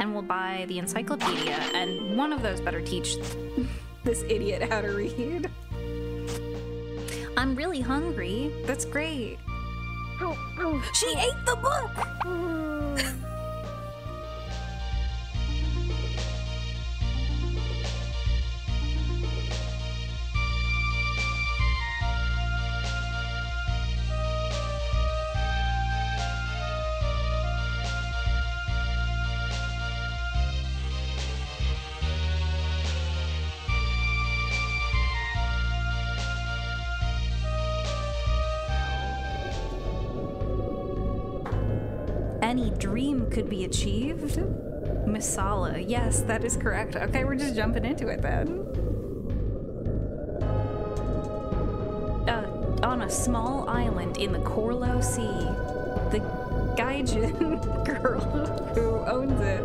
and we'll buy the encyclopedia, and one of those better teach this idiot how to read. I'm really hungry. That's great. Oh, oh. She ate the book! Mm. That is correct. Okay, we're just jumping into it then. Uh, on a small island in the Corlo Sea, the Gaijin girl who owns it.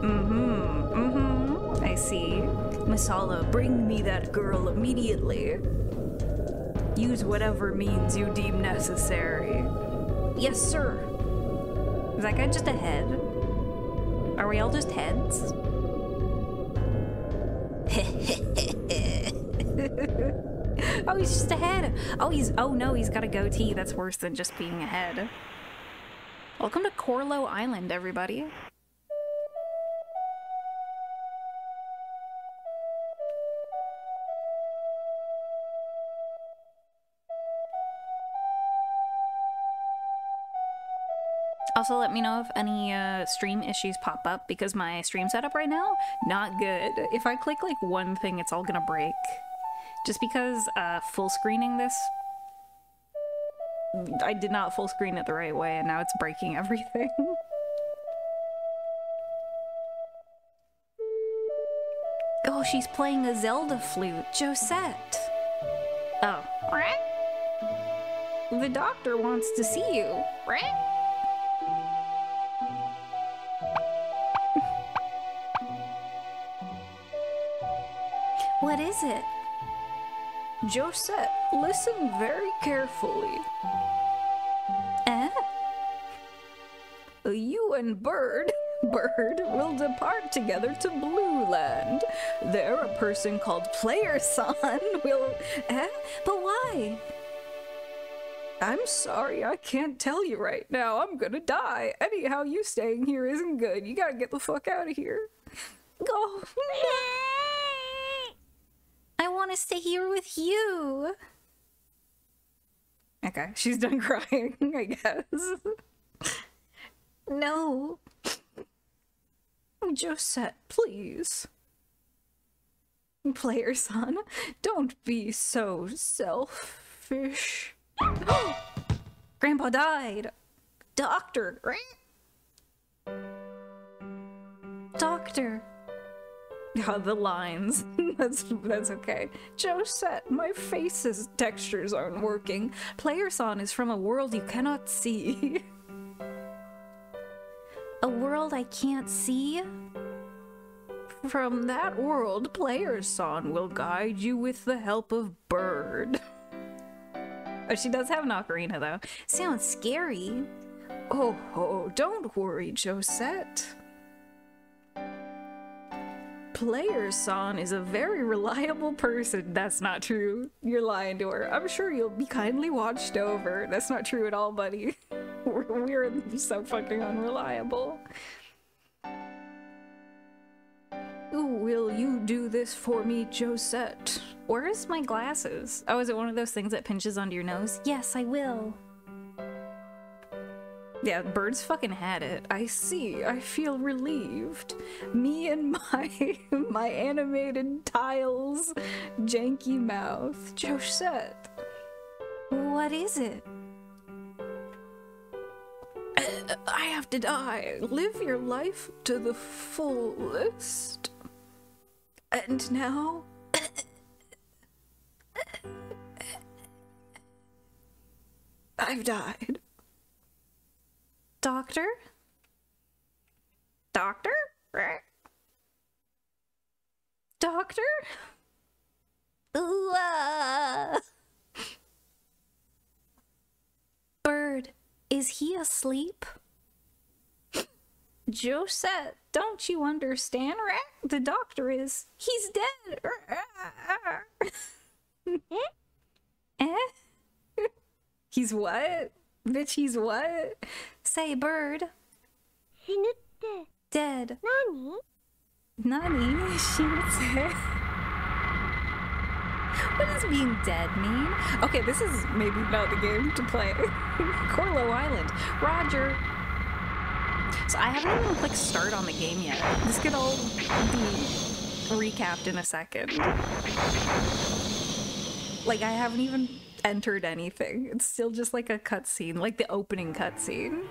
Mm-hmm. Mm-hmm. I see. Misala, bring me that girl immediately. Use whatever means you deem necessary. Yes, sir. Is that guy just a head? Are we all just heads? Oh, he's. Oh no, he's got a goatee. That's worse than just being a head. Welcome to Corlo Island, everybody. Also, let me know if any uh, stream issues pop up because my stream setup right now, not good. If I click like one thing, it's all gonna break. Just because uh, full screening this, I did not full screen it the right way and now it's breaking everything. oh, she's playing a Zelda flute, Josette. Oh. Right? The doctor wants to see you. Right? What is it? Josette, listen very carefully. Eh? You and Bird, Bird, will depart together to Blue Land. There, a person called Player San will. Eh? But why? I'm sorry, I can't tell you right now. I'm gonna die. Anyhow, you staying here isn't good. You gotta get the fuck out of here. Go. I want to stay here with you. Okay, she's done crying, I guess. no. Josette, please. Player san, don't be so selfish. Grandpa died. Doctor. Doctor. Oh, the lines. that's that's okay. Josette, my face's textures aren't working. Player San is from a world you cannot see. a world I can't see? From that world, Player San will guide you with the help of Bird. oh, she does have an ocarina though. Sounds scary. Oh, oh, don't worry, Josette. Player San is a very reliable person. That's not true. You're lying to her. I'm sure you'll be kindly watched over. That's not true at all, buddy. We're, we're so fucking unreliable. Will you do this for me, Josette? Where is my glasses? Oh, is it one of those things that pinches onto your nose? Yes, I will. Yeah, birds fucking had it. I see. I feel relieved. Me and my my animated tiles, janky mouth. Josette. What is it? I have to die. Live your life to the fullest. And now I've died. Doctor? Doctor? Doctor? Ah. Bird, is he asleep? Josette, don't you understand? The doctor is. He's dead. eh? he's what? Bitch, he's what? Say, bird. Dead. Nani? Nani? What does being dead mean? Okay, this is maybe not the game to play. Corlo Island. Roger. So I haven't even clicked start on the game yet. This could all be recapped in a second. Like, I haven't even entered anything. It's still just like a cutscene, like the opening cutscene.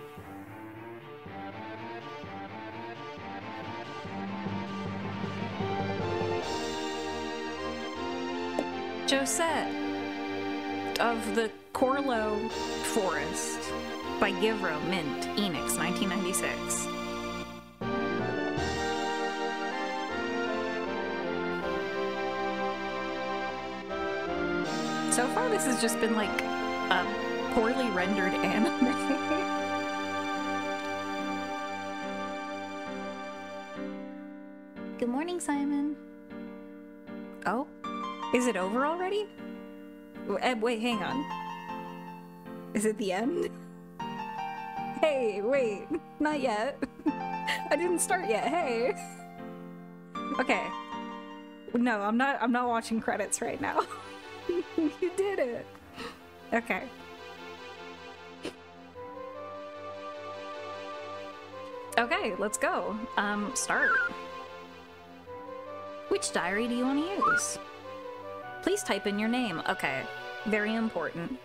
Josette of the Corlo Forest by Givro Mint Enix 1996. Far, this has just been like a poorly rendered anime. Good morning, Simon. Oh, is it over already? Eh, Wait, hang on. Is it the end? Hey, wait, not yet. I didn't start yet. Hey. Okay. No, I'm not. I'm not watching credits right now. you did it. Okay. Okay, let's go. Um, start. Which diary do you want to use? Please type in your name. Okay, very important.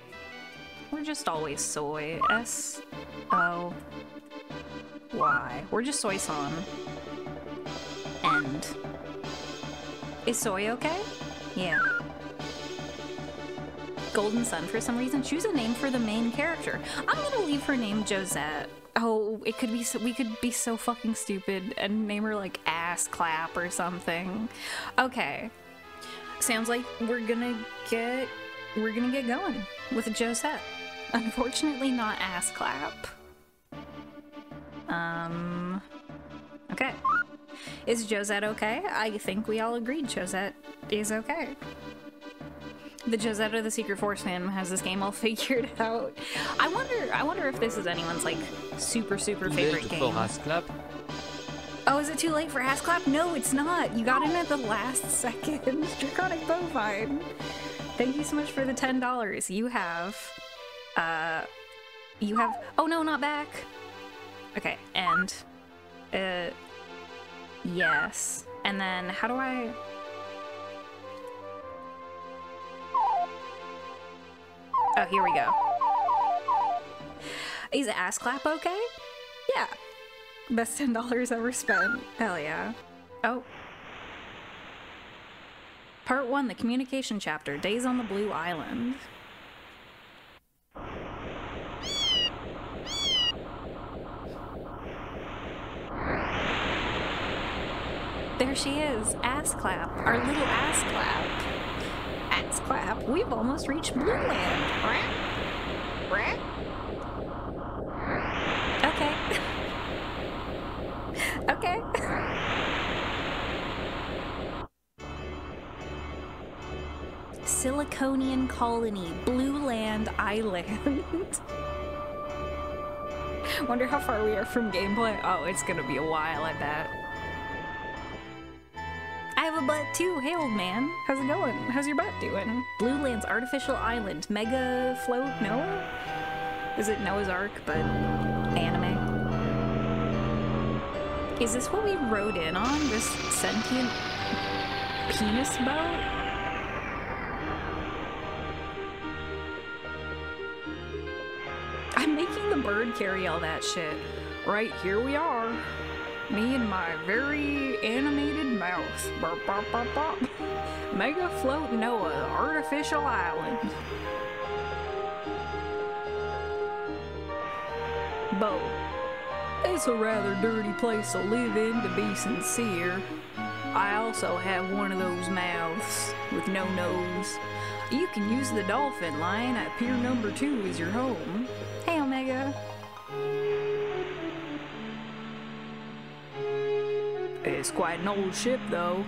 We're just always soy. S O Y. We're just soy san. End. Is soy okay? Yeah. Golden Sun for some reason. Choose a name for the main character. I'm gonna leave her name Josette. Oh, it could be so we could be so fucking stupid and name her like ass clap or something. Okay. Sounds like we're gonna get we're gonna get going with Josette. Unfortunately not ass clap. Um Okay. Is Josette okay? I think we all agreed Josette is okay. The Josette of the Secret Force fan has this game all figured out. I wonder I wonder if this is anyone's like super super favorite game. for ass clap. Oh, is it too late for ass clap? No, it's not. You got in at the last second. Draconic bovine. Thank you so much for the ten dollars. You have, uh, you have. Oh no, not back. Okay, and, uh, yes. And then how do I? Oh, here we go. Is ass clap okay? Yeah. Best ten dollars ever spent. Hell yeah. Oh. Part one, the communication chapter. Days on the Blue Island. There she is, ass clap, our little ass clap. Clap. We've almost reached Blue Land. Okay. Okay. Siliconian Colony, Blue Land Island. Wonder how far we are from gameplay. Oh, it's gonna be a while, I bet. I have a butt too. Hey, old man. How's it going? How's your butt doing? Blue Land's artificial island. Mega float Noah? Is it Noah's Ark, but anime? Is this what we rode in on? This sentient penis boat? I'm making the bird carry all that shit. Right, here we are. Me and my very animated mouth. Burp, burp, burp, burp. Mega Float Noah, Artificial Island. Bo. It's a rather dirty place to live in, to be sincere. I also have one of those mouths with no nose. You can use the dolphin line at pier number two as your home. Hey, Omega. It's quite an old ship, though.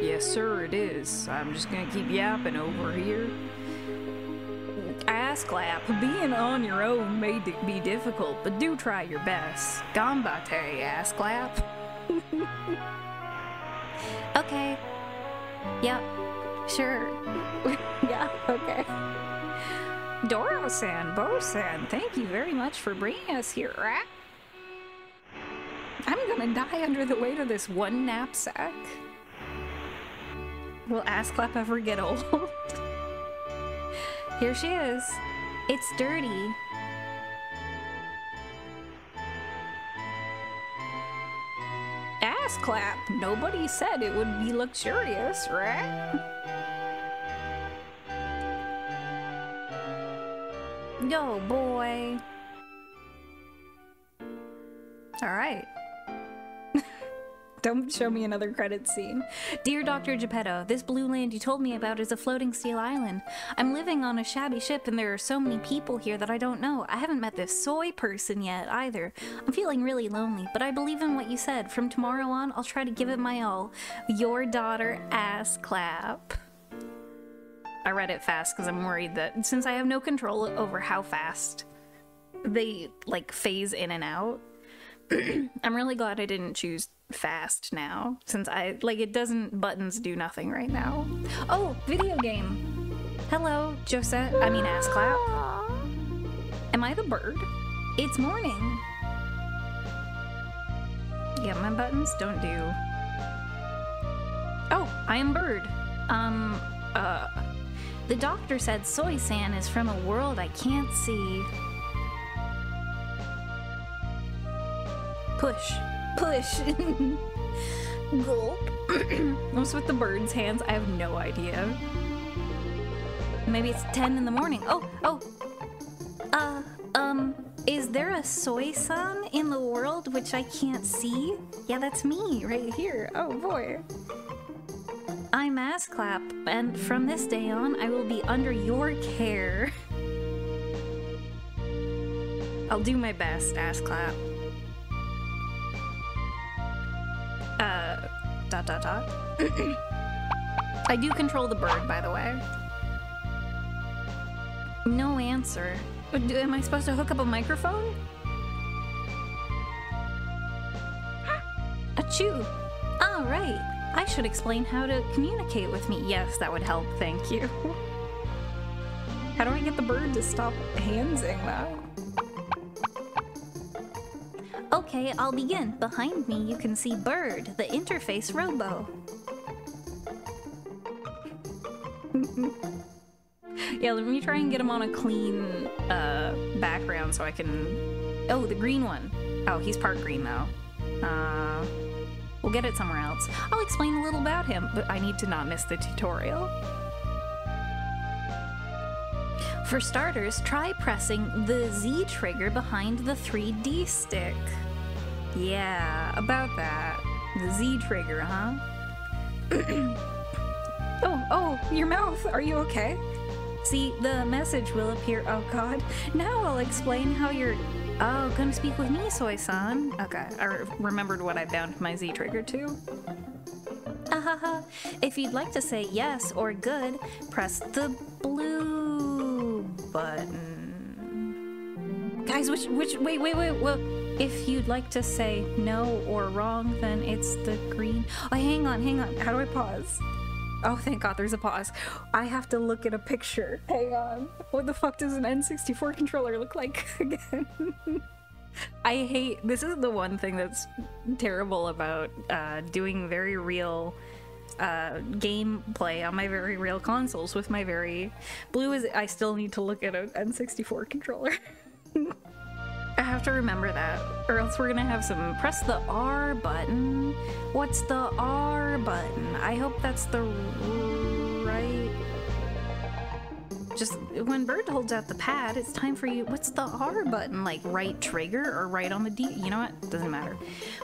Yes, sir, it is. I'm just gonna keep yapping over here. Asclap, being on your own may be difficult, but do try your best. Gambate, Asclap. okay. Yep. Sure. yeah, okay. Doro-san, Bo-san, thank you very much for bringing us here? I'm gonna die under the weight of this one knapsack. Will Asclap ever get old? Here she is. It's dirty. Asclap. Nobody said it would be luxurious, right? Yo, boy. All right. Don't show me another credit scene. Dear Dr. Geppetto, this blue land you told me about is a floating steel island. I'm living on a shabby ship and there are so many people here that I don't know. I haven't met this soy person yet either. I'm feeling really lonely, but I believe in what you said. From tomorrow on, I'll try to give it my all. Your daughter, ass clap. I read it fast because I'm worried that since I have no control over how fast they like phase in and out, I'm really glad I didn't choose fast now since I like it doesn't buttons do nothing right now. Oh, video game. Hello, Josette. I mean ass clap. Am I the bird? It's morning. Yeah, my buttons don't do. Oh, I am bird. Um, uh. The doctor said Soy San is from a world I can't see. Push. Push. Gulp. What's with the bird's hands? I have no idea. Maybe it's 10 in the morning. Oh, oh. Uh, um, is there a soy san in the world which I can't see? Yeah, that's me right here. Oh boy. I'm Asclap, and from this day on, I will be under your care. I'll do my best, Asclap. Uh, dot dot dot. I do control the bird, by the way. No answer. Uh, do- Am I supposed to hook up a microphone? Achoo! All right. I should explain how to communicate with me. Yes, that would help. Thank you. How do I get the bird to stop handsing that? Okay, I'll begin. Behind me, you can see Bird, the interface robo. yeah, let me try and get him on a clean uh, background so I can. Oh, the green one. Oh, he's part green though. Uh, we'll get it somewhere else. I'll explain a little about him, but I need to not miss the tutorial. For starters, try pressing the Z trigger behind the 3D stick. Yeah, about that. The Z trigger, huh? oh, oh, your mouth. Are you okay? See, the message will appear. Oh god. Now I'll explain how you're. Oh, gonna speak with me, Soy san. Okay, I re- remembered what I bound my Z trigger to. Ahaha. If you'd like to say yes or good, press the blue button. Guys, which which wait wait wait well if you'd like to say no or wrong, then it's the green. Oh, hang on, hang on. How do I pause? Oh, thank God, there's a pause. I have to look at a picture. Hang on. What the fuck does an N64 controller look like again? I hate this is the one thing that's terrible about uh, doing very real uh, gameplay on my very real consoles with my very blue is I still need to look at an N64 controller. I have to remember that, or else we're gonna have some. Press the R button. What's the R button? I hope that's the right. Just when Bird holds out the pad, it's time for you. What's the R button? Like right trigger or right on the D? You know what? Doesn't matter.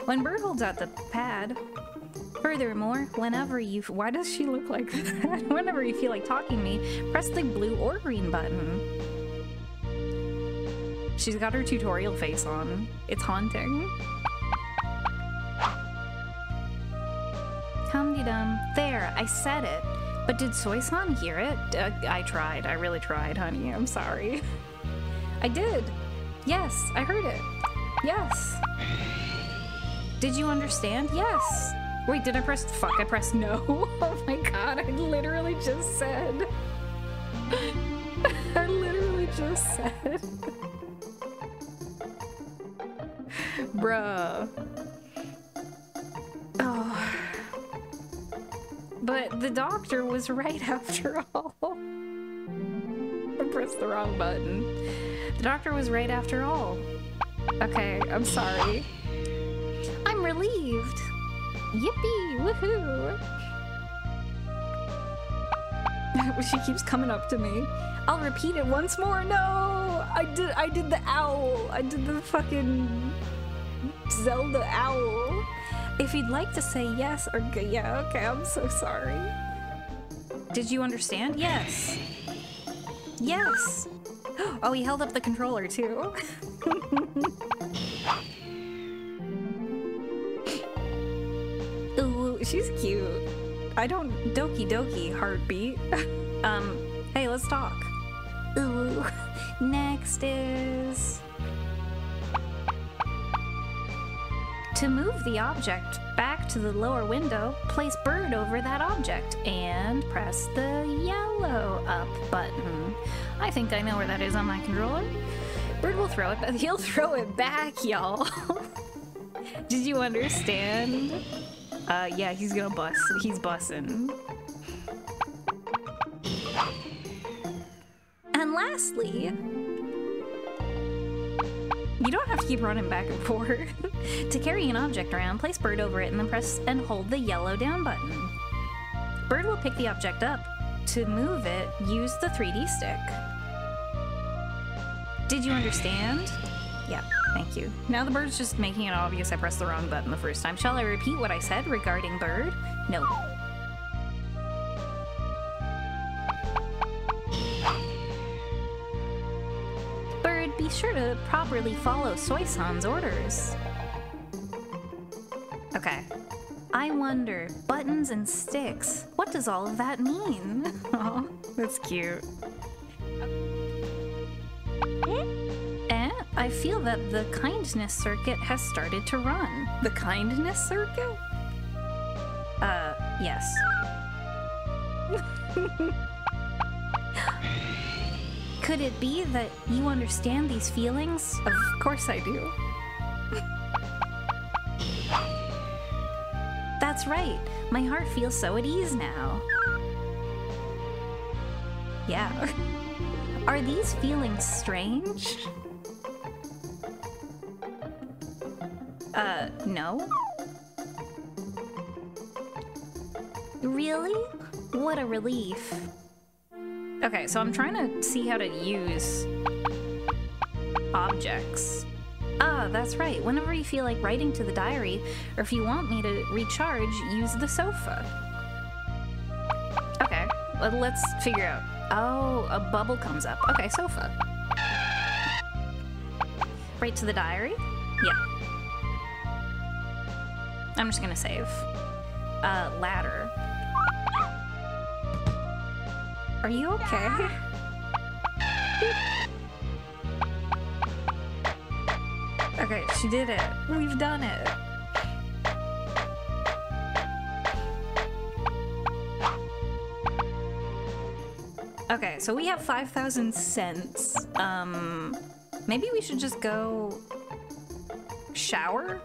When Bird holds out the pad. Furthermore, whenever you. Why does she look like that? whenever you feel like talking to me, press the blue or green button. She's got her tutorial face on. It's haunting. tum-de-dum. There, I said it. But did Soy-san hear it? Uh, I tried. I really tried, honey. I'm sorry. I did. Yes, I heard it. Yes. Did you understand? Yes. Wait, did I press fuck? I pressed no. Oh my god, I literally just said. I literally just said. Bruh. Oh. But the doctor was right after all. I pressed the wrong button. The doctor was right after all. Okay, I'm sorry. I'm relieved. Yippee! Woohoo! she keeps coming up to me. I'll repeat it once more. No! I did I did the owl. I did the fucking Zelda owl. If you'd like to say yes or yeah, okay, I'm so sorry. Did you understand? Yes. Yes. Oh, he held up the controller too. Ooh, she's cute. I don't doki doki heartbeat. um, hey, let's talk. Ooh, next is to move the object back to the lower window, place bird over that object and press the yellow up button. I think I know where that is on my controller. Bird will throw it, but he'll throw it back, y'all. Did you understand? Uh, yeah, he's gonna bust. He's bussin'. Lastly, you don't have to keep running back and forth. to carry an object around, place bird over it and then press and hold the yellow down button. Bird will pick the object up. To move it, use the 3D stick. Did you understand? Yeah, thank you. Now the bird's just making it obvious I pressed the wrong button the first time. Shall I repeat what I said regarding bird? No. Sure to properly follow Soy-san's orders. Okay. I wonder, buttons and sticks. What does all of that mean? Oh, that's cute. Eh? I feel that the kindness circuit has started to run. The kindness circuit? Uh, yes. Could it be that you understand these feelings? Of course I do. That's right. My heart feels so at ease now. Yeah. Are these feelings strange? Uh, no. Really? What a relief. Okay, so I'm trying to see how to use objects. Ah, that's right. Whenever you feel like writing to the diary, or if you want me to recharge, use the sofa. Okay, well, let's figure out. Oh, a bubble comes up. Okay, sofa. Right to the diary? Yeah. I'm just gonna save. Uh, ladder. Are you okay? okay, she did it. We've done it. Okay, so we have 5,000 cents. Um, maybe we should just go shower?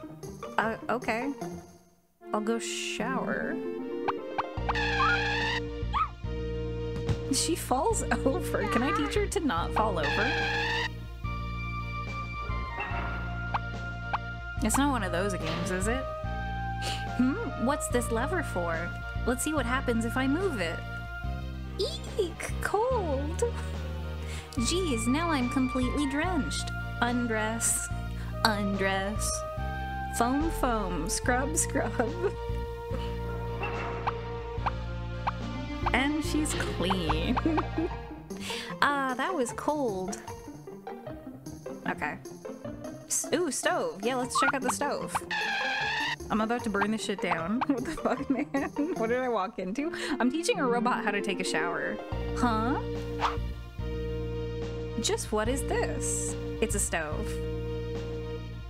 Uh, okay. I'll go shower. She falls over. Can I teach her to not fall over? It's not one of those games, is it? Hmm, what's this lever for? Let's see what happens if I move it. Eek, cold. Geez, now I'm completely drenched. Undress, undress. Foam, foam, scrub, scrub. she's clean. Ah, that was cold. Okay. Ooh, stove. Yeah, let's check out the stove. I'm about to burn this shit down. What the fuck, man? What did I walk into? I'm teaching a robot how to take a shower. Huh? Just what is this? It's a stove.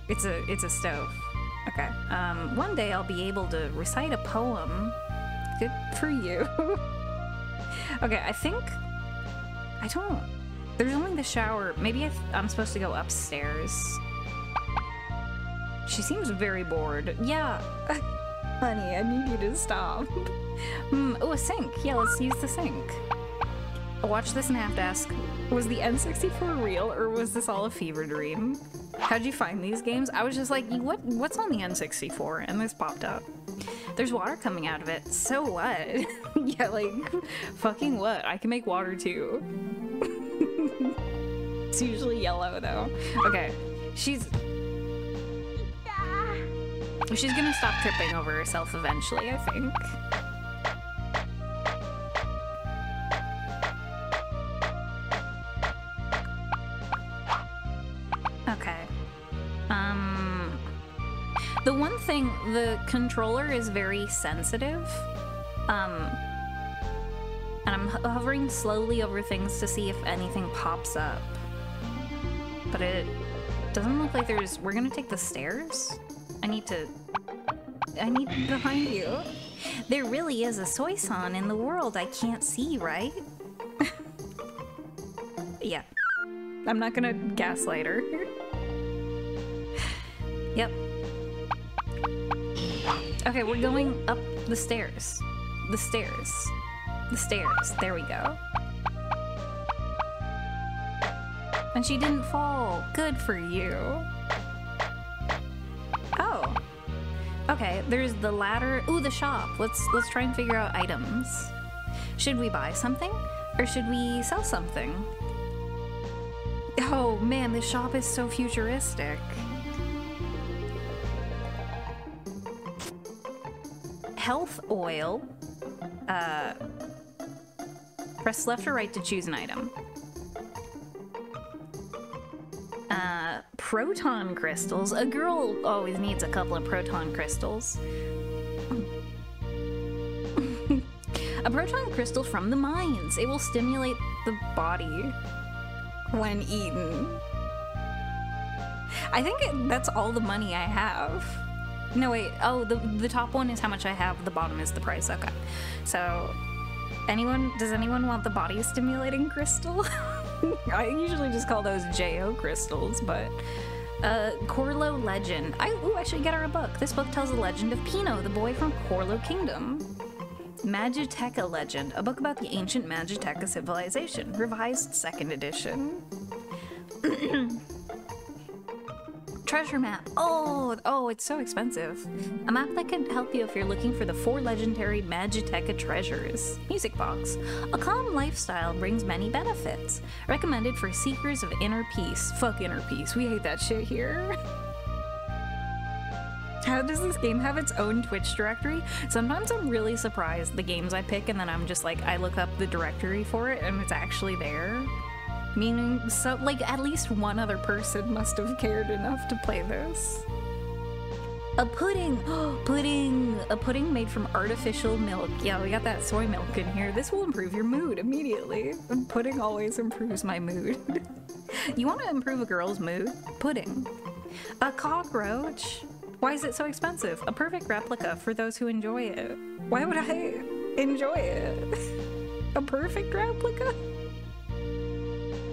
It's a it's a stove. Okay. Um, one day I'll be able to recite a poem. Good for you. Okay, I think I don't. There's only the shower. Maybe I'm supposed to go upstairs. She seems very bored. Yeah. Honey, I need you to stop. Hmm. Oh, a sink. Yeah, let's use the sink. Watch this and have to ask, Was the N64 real or was this all a fever dream? How'd you find these games? I was just like, what? What's on the N64? And this popped up. There's water coming out of it. So what? yeah, like, fucking what? I can make water too. it's usually yellow though. Okay, she's she's gonna stop tripping over herself eventually. I think. Controller is very sensitive. Um. And I'm hovering slowly over things to see if anything pops up. But it doesn't look like there's. We're gonna take the stairs? I need to. I need behind you. There really is a soy-san in the world I can't see, right? yeah. I'm not gonna gaslight her. Okay, we're going up the stairs. The stairs. The stairs. There we go. And she didn't fall. Good for you. Oh. Okay, there's the ladder. Ooh, the shop. Let's let's try and figure out items. Should we buy something or should we sell something? Oh man, this shop is so futuristic. Health oil. Uh press left or right to choose an item. Uh, proton crystals. A girl always needs a couple of proton crystals. a proton crystal from the mines. It will stimulate the body when eaten. I think it, that's all the money I have. No wait. Oh, the the top one is how much I have. The bottom is the price. Okay. So, anyone? Does anyone want the body stimulating crystal? I usually just call those Jo crystals, but uh, Corlo legend. I ooh, I should get her a book. This book tells the legend of Pino, the boy from Corlo Kingdom. Magiteca legend, a book about the ancient Magiteca civilization, revised second edition. Treasure map. Oh, oh, it's so expensive. A map that could help you if you're looking for the four legendary Magiteca treasures. Music box. A calm lifestyle brings many benefits. Recommended for seekers of inner peace. Fuck inner peace. We hate that shit here. How does this game have its own Twitch directory? Sometimes I'm really surprised the games I pick and then I'm just like, I look up the directory for it and it's actually there. Meaning, so, like, at least one other person must have cared enough to play this. A pudding! pudding! A pudding made from artificial milk. Yeah, we got that soy milk in here. This will improve your mood immediately. Pudding always improves my mood. you want to improve a girl's mood? Pudding. A cockroach? Why is it so expensive? A perfect replica for those who enjoy it. Why would I enjoy it? a perfect replica?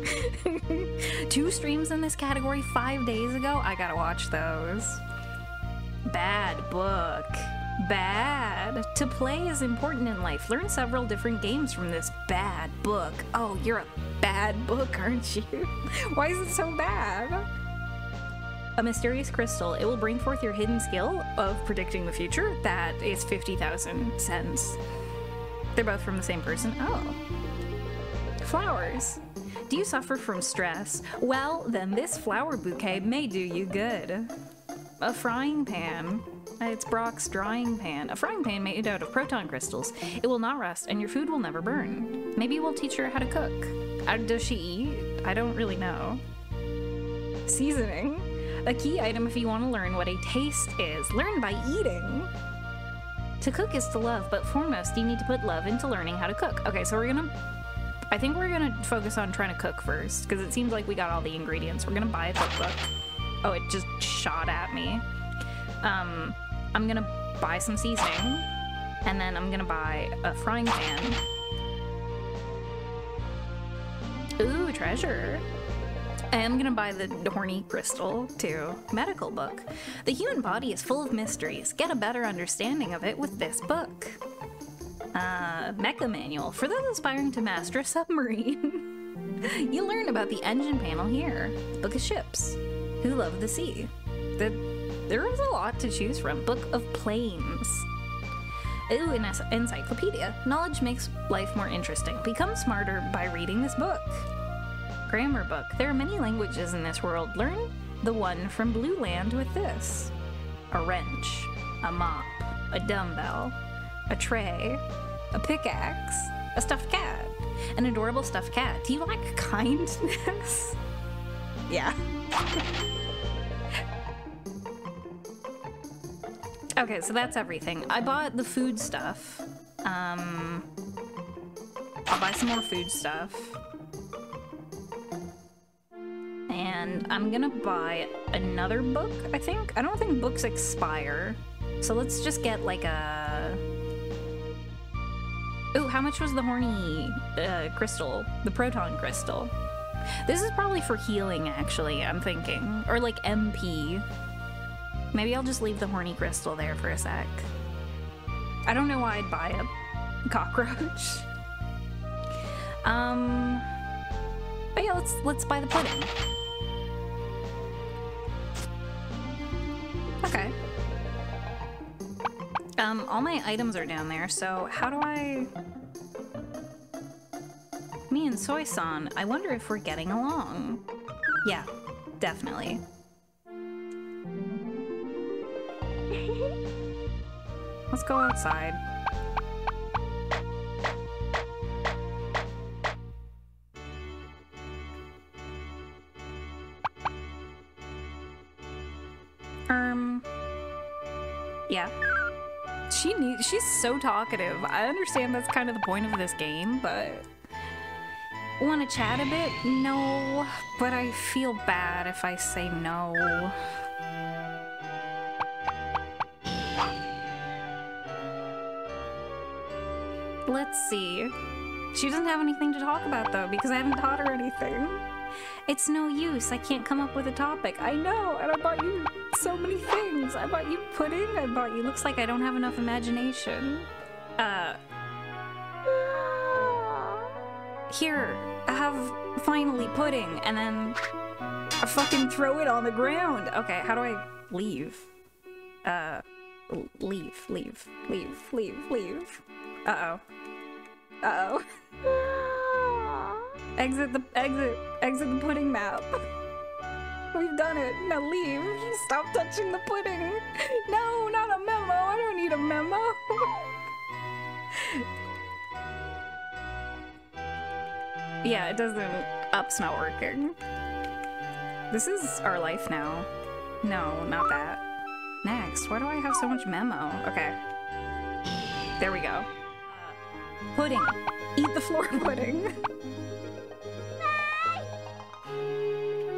Two streams in this category five days ago? I gotta watch those. Bad book. Bad. To play is important in life. Learn several different games from this bad book. Oh, you're a bad book, aren't you? Why is it so bad? A mysterious crystal. It will bring forth your hidden skill of predicting the future. That is 50,000 cents. They're both from the same person. Oh. Flowers. Do you suffer from stress? Well, then this flower bouquet may do you good. A frying pan. It's Brock's drying pan. A frying pan made out of proton crystals. It will not rust and your food will never burn. Maybe we'll teach her how to cook. Uh, does she eat? I don't really know. Seasoning. A key item if you want to learn what a taste is. Learn by eating. To cook is to love, but foremost, you need to put love into learning how to cook. Okay, so we're gonna. I think we're gonna focus on trying to cook first, because it seems like we got all the ingredients. We're gonna buy a cookbook. Oh, it just shot at me. Um, I'm gonna buy some seasoning, and then I'm gonna buy a frying pan. Ooh, treasure. I am gonna buy the horny crystal too. Medical book. The human body is full of mysteries. Get a better understanding of it with this book. Uh, Mecha Manual for those aspiring to master a submarine. you learn about the engine panel here. Book of Ships. Who Love the Sea. The, there is a lot to choose from. Book of Planes. Ooh, an encyclopedia. Knowledge makes life more interesting. Become smarter by reading this book. Grammar book. There are many languages in this world. Learn the one from Blue Land with this a wrench, a mop, a dumbbell, a tray, a pickaxe, a stuffed cat, an adorable stuffed cat. Do you like kindness? yeah. okay, so that's everything. I bought the food stuff. Um, I'll buy some more food stuff. And I'm gonna buy another book, I think. I don't think books expire. So let's just get like a. Ooh, how much was the horny uh, crystal? The proton crystal. This is probably for healing, actually, I'm thinking. Or like MP. Maybe I'll just leave the horny crystal there for a sec. I don't know why I'd buy a cockroach. Um. But yeah, let's let's buy the pudding. Okay. Um, all my items are down there, so how do I... Me and Soy-san, I wonder if we're getting along. Yeah, definitely. Let's go outside. Um. Yeah. She needs. She's so talkative. I understand that's kind of the point of this game, but want to chat a bit? No, but I feel bad if I say no. Let's see. She doesn't have anything to talk about though because I haven't taught her anything. It's no use. I can't come up with a topic. I know, and I bought you so many things. I bought you pudding. I bought you. Looks like I don't have enough imagination. Uh. Here, have finally pudding, and then I fucking throw it on the ground. Okay, how do I leave? Uh, leave, leave, leave, leave, leave. Uh oh. Uh oh. Exit the exit exit the pudding map. We've done it. Now leave. Stop touching the pudding. No, not a memo. I don't need a memo. yeah, it doesn't. Up's not working. This is our life now. No, not that. Next, why do I have so much memo? Okay. There we go. Pudding. Eat the floor pudding.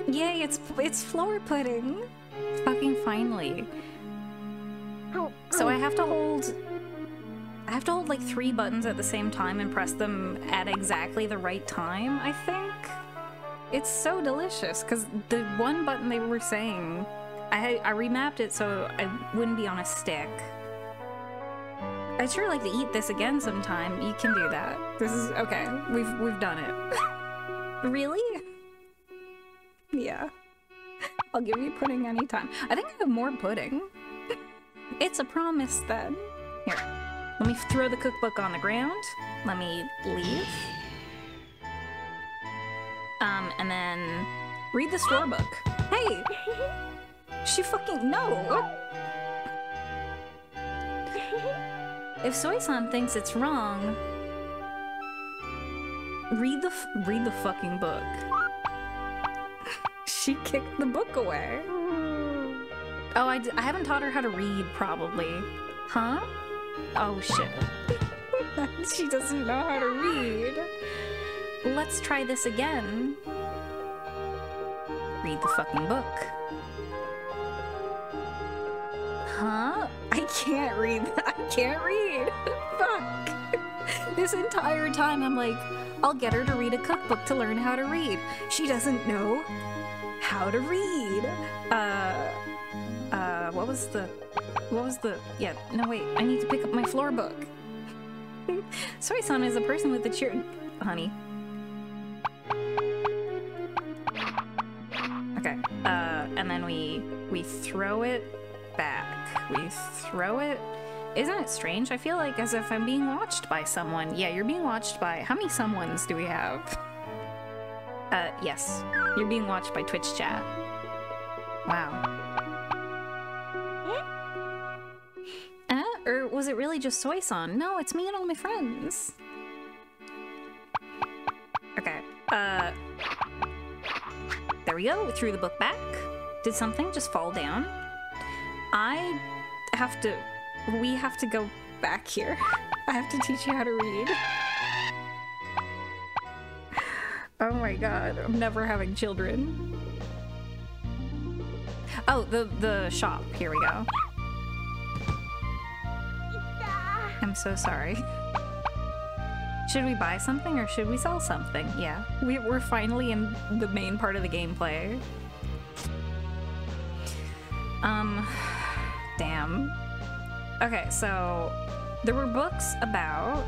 Yay, it's it's floor pudding. Fucking finally. So I have to hold I have to hold like three buttons at the same time and press them at exactly the right time, I think. It's so delicious because the one button they were saying, I I remapped it so I wouldn't be on a stick. I'd sure like to eat this again sometime. You can do that. This is okay. We've we've done it. really? Yeah. I'll give you pudding anytime. I think I have more pudding. it's a promise then. Here. Let me throw the cookbook on the ground. Let me leave. Um, and then read the store book. Hey! She fucking no! If Soy-san thinks it's wrong, read the read the fucking book. She kicked the book away. Oh, I, d- I haven't taught her how to read, probably. Huh? Oh, shit. she doesn't know how to read. Let's try this again. Read the fucking book. Huh? I can't read. I can't read. Fuck. This entire time I'm like, I'll get her to read a cookbook to learn how to read. She doesn't know how to read. Uh, uh, what was the, what was the, yeah, no wait, I need to pick up my floor book. Soy-san is a person with a cheer, honey. Okay, uh, and then we, we throw it back. We throw it. Isn't it strange? I feel like as if I'm being watched by someone. Yeah, you're being watched by, how many someones do we have? Uh, yes. You're being watched by Twitch chat. Wow. Uh, or was it really just Soy-san? No, it's me and all my friends. Okay. Uh. There we go. Threw the book back. Did something just fall down? I have to. We have to go back here. I have to teach you how to read. Oh my god, I'm never having children. Oh, the the shop. Here we go. I'm so sorry. Should we buy something or should we sell something? Yeah, we, we're finally in the main part of the gameplay. Um, damn. Okay, so there were books about,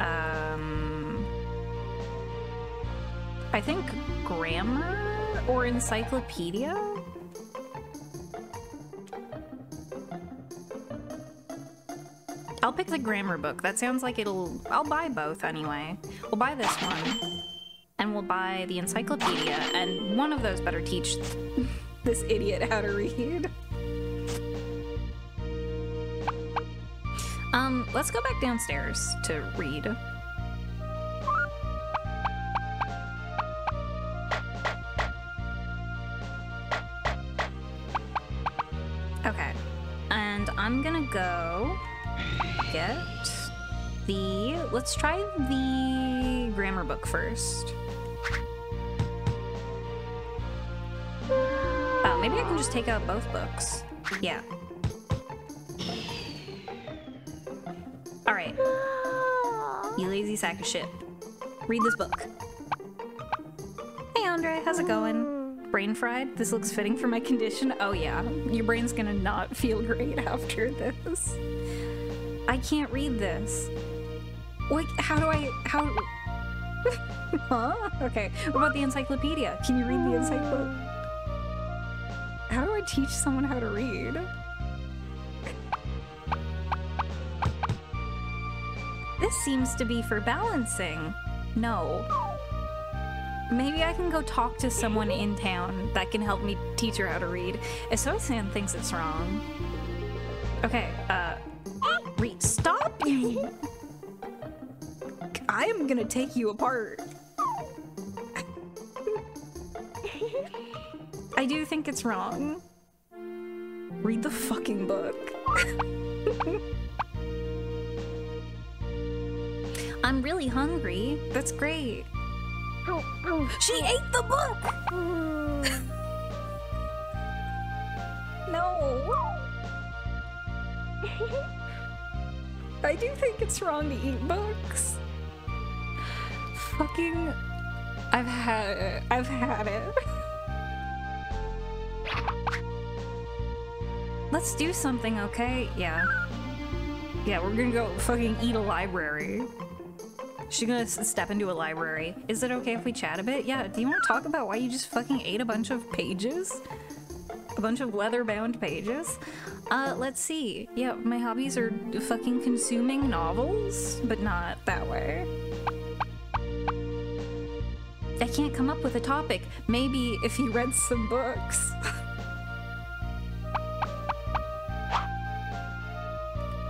um, I think grammar or encyclopedia? I'll pick the grammar book. That sounds like it'll. I'll buy both anyway. We'll buy this one. And we'll buy the encyclopedia. And one of those better teach this idiot how to read. Um, let's go back downstairs to read. I'm gonna go get the. Let's try the grammar book first. Oh, maybe I can just take out both books. Yeah. Alright. You lazy sack of shit. Read this book. Hey Andre, how's it going? Brain fried? This looks fitting for my condition? Oh yeah, your brain's gonna not feel great after this. I can't read this. Like, how do I, how... huh? Okay, what about the encyclopedia? Can you read the encyclopedia? How do I teach someone how to read? This seems to be for balancing. No. Maybe I can go talk to someone in town that can help me teach her how to read. Soy-san thinks it's wrong. Okay, uh... Read. Stop! I am gonna take you apart. I do think it's wrong. Read the fucking book. I'm really hungry. That's great. She ate the book! no. I do think it's wrong to eat books. Fucking. I've had it. I've had it. Let's do something, okay? Yeah. Yeah, we're gonna go fucking eat a library. She's gonna step into a library. Is it okay if we chat a bit? Yeah, do you wanna talk about why you just fucking ate a bunch of pages? A bunch of leather bound pages? Uh, let's see. Yeah, my hobbies are fucking consuming novels, but not that way. I can't come up with a topic. Maybe if you read some books.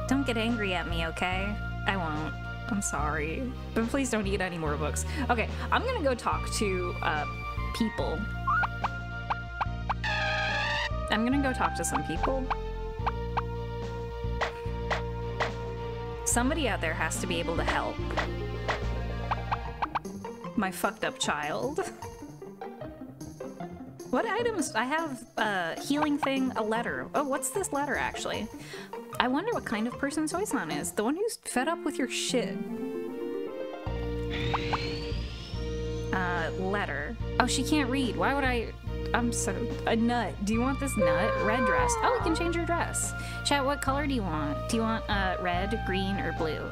Don't get angry at me, okay? I won't. I'm sorry. But please don't eat any more books. Okay, I'm gonna go talk to uh, people. I'm gonna go talk to some people. Somebody out there has to be able to help. My fucked up child. What items? I have a healing thing, a letter. Oh, what's this letter actually? I wonder what kind of person Soy-san is. The one who's fed up with your shit. Uh, letter. Oh, she can't read. Why would I? I'm so a nut. Do you want this nut? Red dress. Oh, we can change your dress. Chat. What color do you want? Do you want uh red, green, or blue?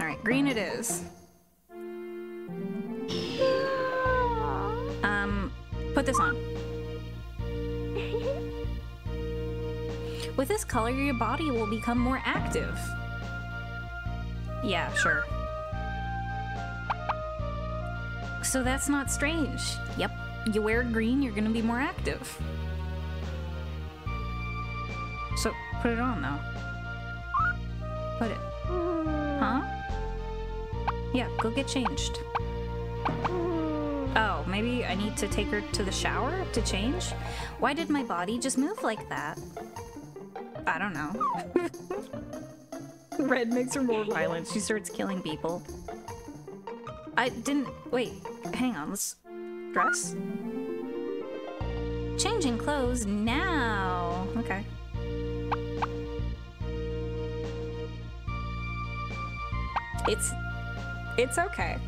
All right, green it is. Um, put this on. With this color, your body will become more active. Yeah, sure. So that's not strange. Yep, you wear green, you're gonna be more active. So put it on though. Put it. Huh? Yeah, go get changed. Oh, maybe I need to take her to the shower to change? Why did my body just move like that? I don't know. Red makes her more violent. She starts killing people. I didn't. Wait, hang on. Let's. Dress? Changing clothes now. Okay. It's. It's okay.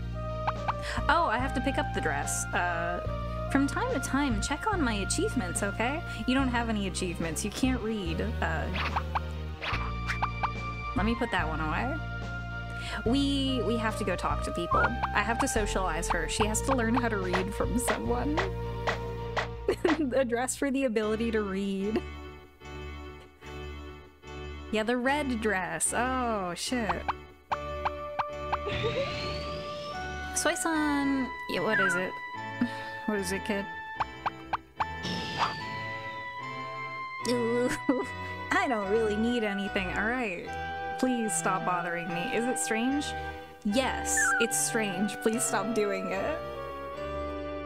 Oh, I have to pick up the dress. Uh. From time to time, check on my achievements, okay? You don't have any achievements. You can't read. Uh, let me put that one away. We we have to go talk to people. I have to socialize her. She has to learn how to read from someone. a dress for the ability to read. Yeah, the red dress. Oh, shit. Soy-san... Yeah, what is it? What is it, kid? Ooh, I don't really need anything. Alright. Please stop bothering me. Is it strange? Yes, it's strange. Please stop doing it.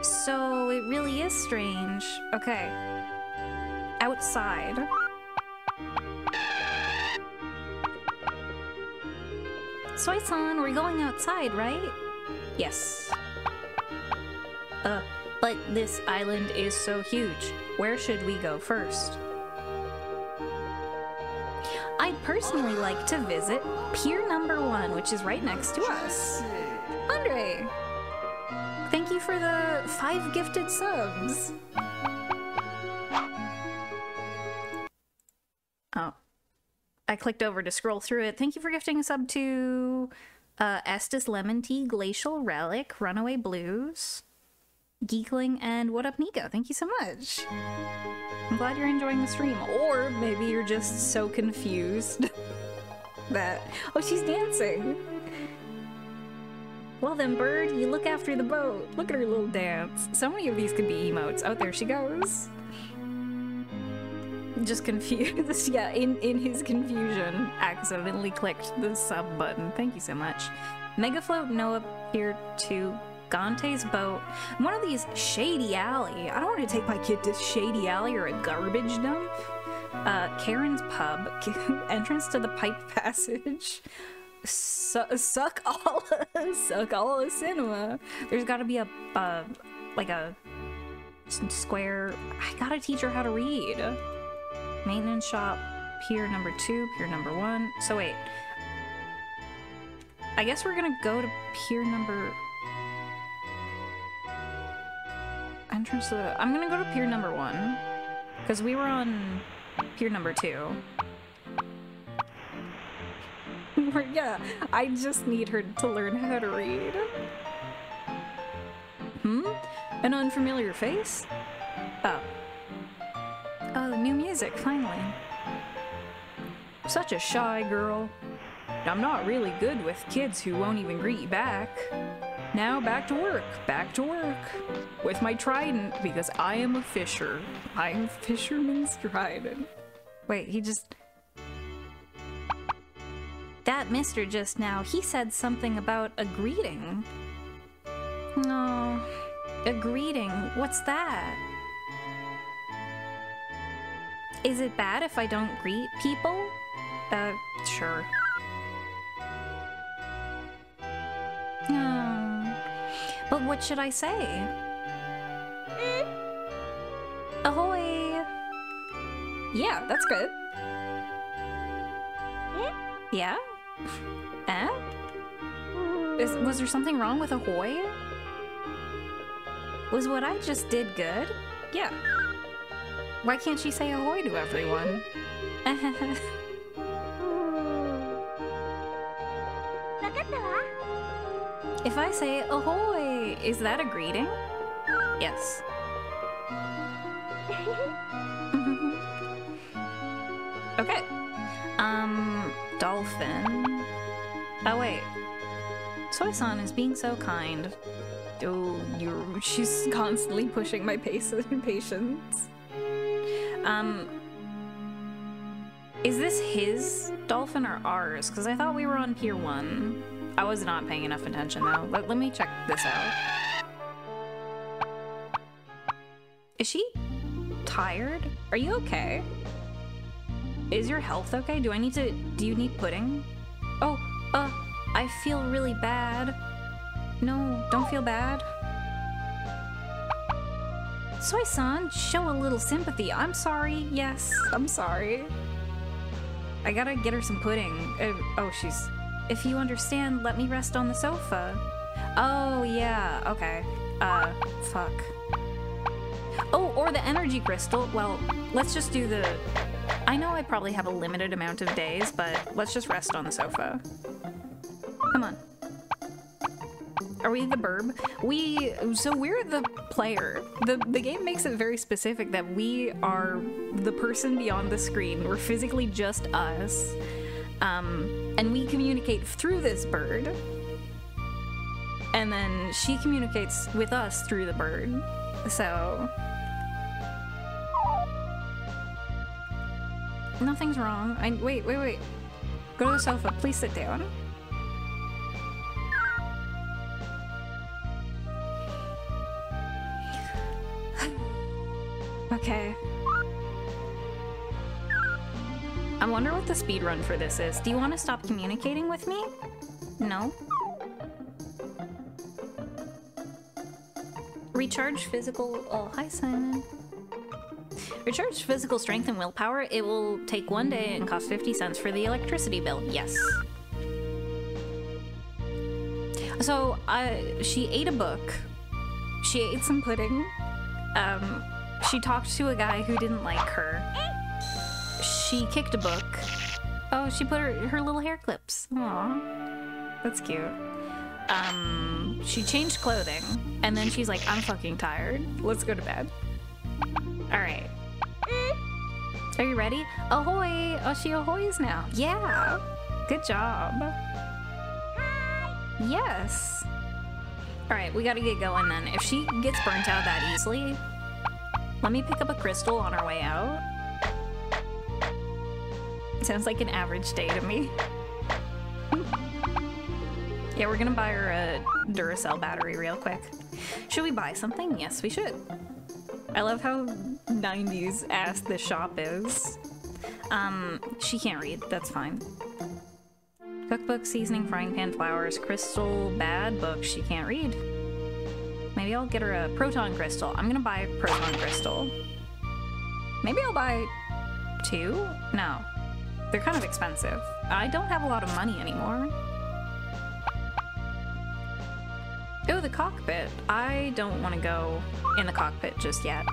So it really is strange. Okay. Outside. Soy-san, we're going outside, right? Yes. Uh, but this island is so huge. Where should we go first? I'd personally like to visit Pier Number One, which is right next to us. Andre! Thank you for the five gifted subs. Oh. I clicked over to scroll through it. Thank you for gifting a sub to uh, Estes Lemon Tea, Glacial Relic, Runaway Blues, Geekling, and What Up Nico. Thank you so much. I'm glad you're enjoying the stream. Or maybe you're just so confused that... Oh, she's dancing! Well then, bird, you look after the boat. Look at her little dance. So many of these could be emotes. Oh, there she goes. Just confused. yeah, in, in his confusion, accidentally clicked the sub button. Thank you so much. Megafloat Noah here to Gante's boat. One of these shady alley. I don't want to take my kid to shady alley or a garbage dump. Uh, Karen's pub. Entrance to the pipe passage. Su suck all, suck all cinema. There's got to be a, uh, like a square. I gotta teach her how to read. Maintenance shop, pier number two, pier number one. So wait. I guess we're gonna go to pier number... Entrance to the... I'm gonna go to pier number one. Because we were on pier number two. yeah, I just need her to learn how to read. Hmm? An unfamiliar face? Oh. Oh, new music, finally. Such a shy girl. I'm not really good with kids who won't even greet you back. Now back to work, back to work. With my trident, because I am a fisher. I am fisherman's trident. Wait, he just... That mister just now, he said something about a greeting. No, a greeting, what's that? Is it bad if I don't greet people? Uh, sure. what should I say? Mm. Ahoy! Yeah, that's good. Mm. Yeah? Eh? Is, was there something wrong with ahoy? Was what I just did good? Yeah. Why can't she say ahoy to everyone? if I say ahoy, is that a greeting? Yes. okay. Um, dolphin. Oh wait. Soy-san is being so kind. Oh, you're she's constantly pushing my pace and patience. Um, is this his dolphin or ours? Because I thought we were on Pier 1. I was not paying enough attention though. Let, let me check this out. Is she tired? Are you okay? Is your health okay? Do I need to. Do you need pudding? Oh, uh, I feel really bad. No, don't feel bad. Soy-san, show a little sympathy. I'm sorry. Yes, I'm sorry. I gotta get her some pudding. Uh, oh, she's. If you understand, let me rest on the sofa. Oh, yeah, okay. Uh, fuck. Oh, or the energy crystal. Well, let's just do the. I know I probably have a limited amount of days, but let's just rest on the sofa. Come on. Are we the burb? We so we're the player. The the game makes it very specific that we are the person beyond the screen. We're physically just us. Um, and we communicate through this bird. And then she communicates with us through the bird. So Nothing's wrong. I wait, wait, wait. Go to the sofa. Please sit down. The speed run for this is. Do you want to stop communicating with me? No. Recharge physical. Oh, hi, Simon. Recharge physical strength and willpower. It will take one day and cost 50 cents for the electricity bill. Yes. So, uh, she ate a book. She ate some pudding. Um, she talked to a guy who didn't like her. She kicked a book. Oh, she put her, her little hair clips. Aw. That's cute. Um, she changed clothing. And then she's like, I'm fucking tired. Let's go to bed. Alright. Are you ready? Ahoy! Oh, she ahoys now. Yeah. Good job. Yes. All right, we gotta get going then. If she gets burnt out that easily, let me pick up a crystal on our way out. Sounds like an average day to me. yeah, we're gonna buy her a Duracell battery real quick. Should we buy something? Yes, we should. I love how 90s ass this shop is. Um, she can't read, that's fine. Cookbook, seasoning, frying pan, flowers, crystal, bad book, she can't read. Maybe I'll get her a proton crystal. I'm gonna buy a proton crystal. Maybe I'll buy two? No. They're kind of expensive. I don't have a lot of money anymore. Oh, the cockpit. I don't want to go in the cockpit just yet.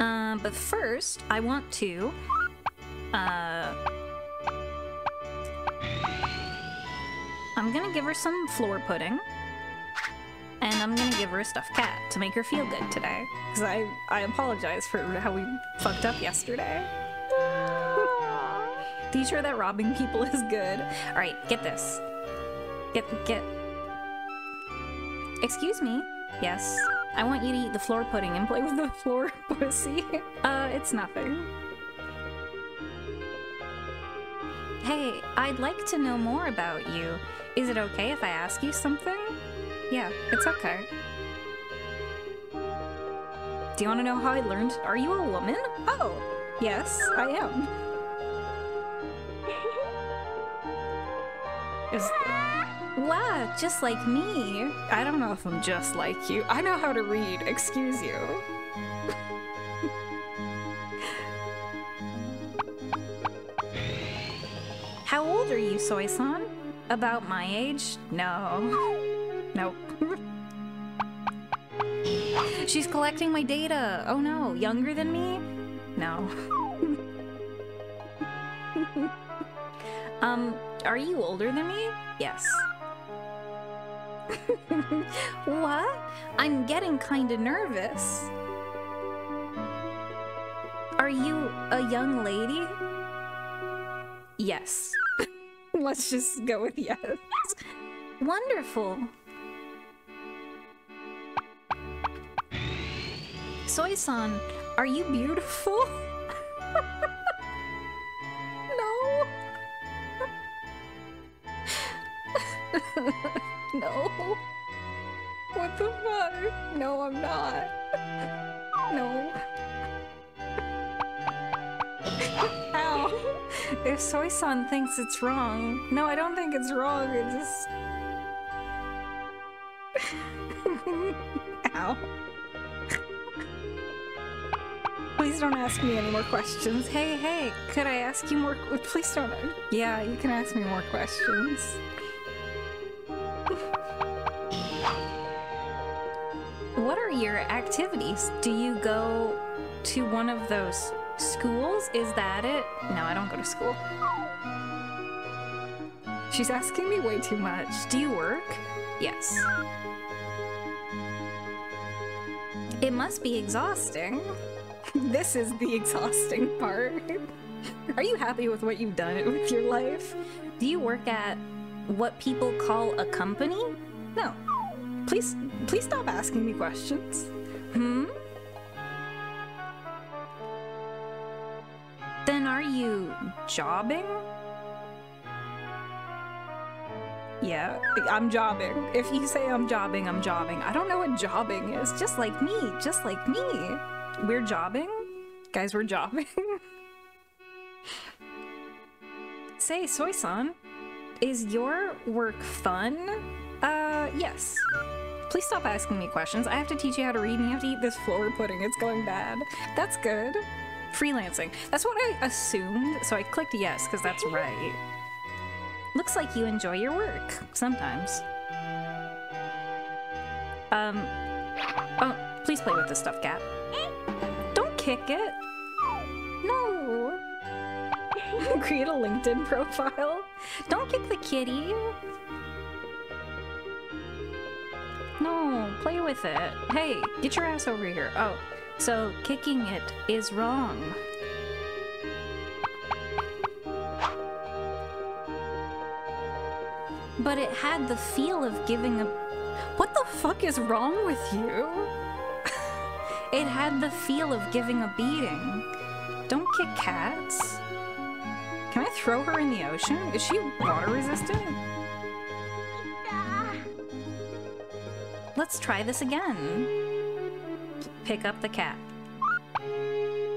Uh, but first, I want to... Uh, I'm gonna give her some floor pudding. And I'm gonna give her a stuffed cat to make her feel good today. Because I, I apologize for how we fucked up yesterday. Teach her that robbing people is good. Alright, get this. Get, get. Excuse me? Yes. I want you to eat the floor pudding and play with the floor pussy. Uh, it's nothing. Hey, I'd like to know more about you. Is it okay if I ask you something? Yeah, it's okay. Do you want to know how I learned? Are you a woman? Oh, yes, I am. Is wow, just like me. I don't know if I'm just like you. I know how to read. Excuse you. how old are you, Soy-san? About my age? No. Nope. She's collecting my data. Oh no, younger than me? No. um, are you older than me? Yes. what? I'm getting kinda nervous. Are you a young lady? Yes. Let's just go with yes. Wonderful. Soy-san, are you beautiful? no. no. What the fuck? No, I'm not. No. Ow. If Soy-san thinks it's wrong. No, I don't think it's wrong. It just... Ow. Please don't ask me any more questions. Hey, hey, could I ask you more? Oh, please don't. Yeah, you can ask me more questions. what are your activities? Do you go to one of those schools? Is that it? No, I don't go to school. She's asking me way too much. Do you work? Yes. It must be exhausting. this is the exhausting part. Are you happy with what you've done with your life? Do you work at what people call a company? No. Please, please stop asking me questions. Hmm? Then are you jobbing? Yeah, I'm jobbing. If you say I'm jobbing, I'm jobbing. I don't know what jobbing is. Just like me, just like me. We're jobbing? Guys, we're jobbing. Say, Soy-san, is your work fun? Uh, yes. Please stop asking me questions. I have to teach you how to read and you have to eat this floor pudding. It's going bad. That's good. Freelancing. That's what I assumed, so I clicked yes, because that's right. Looks like you enjoy your work. Sometimes. Um, oh, please play with this stuff, cat kick it? No. Create a LinkedIn profile? Don't kick the kitty. No, play with it. Hey, get your ass over here. Oh, so kicking it is wrong. But it had the feel of giving a... What the fuck is wrong with you? It had the feel of giving a beating. Don't kick cats. Can I throw her in the ocean? Is she water resistant? Let's try this again. Pick up the cat.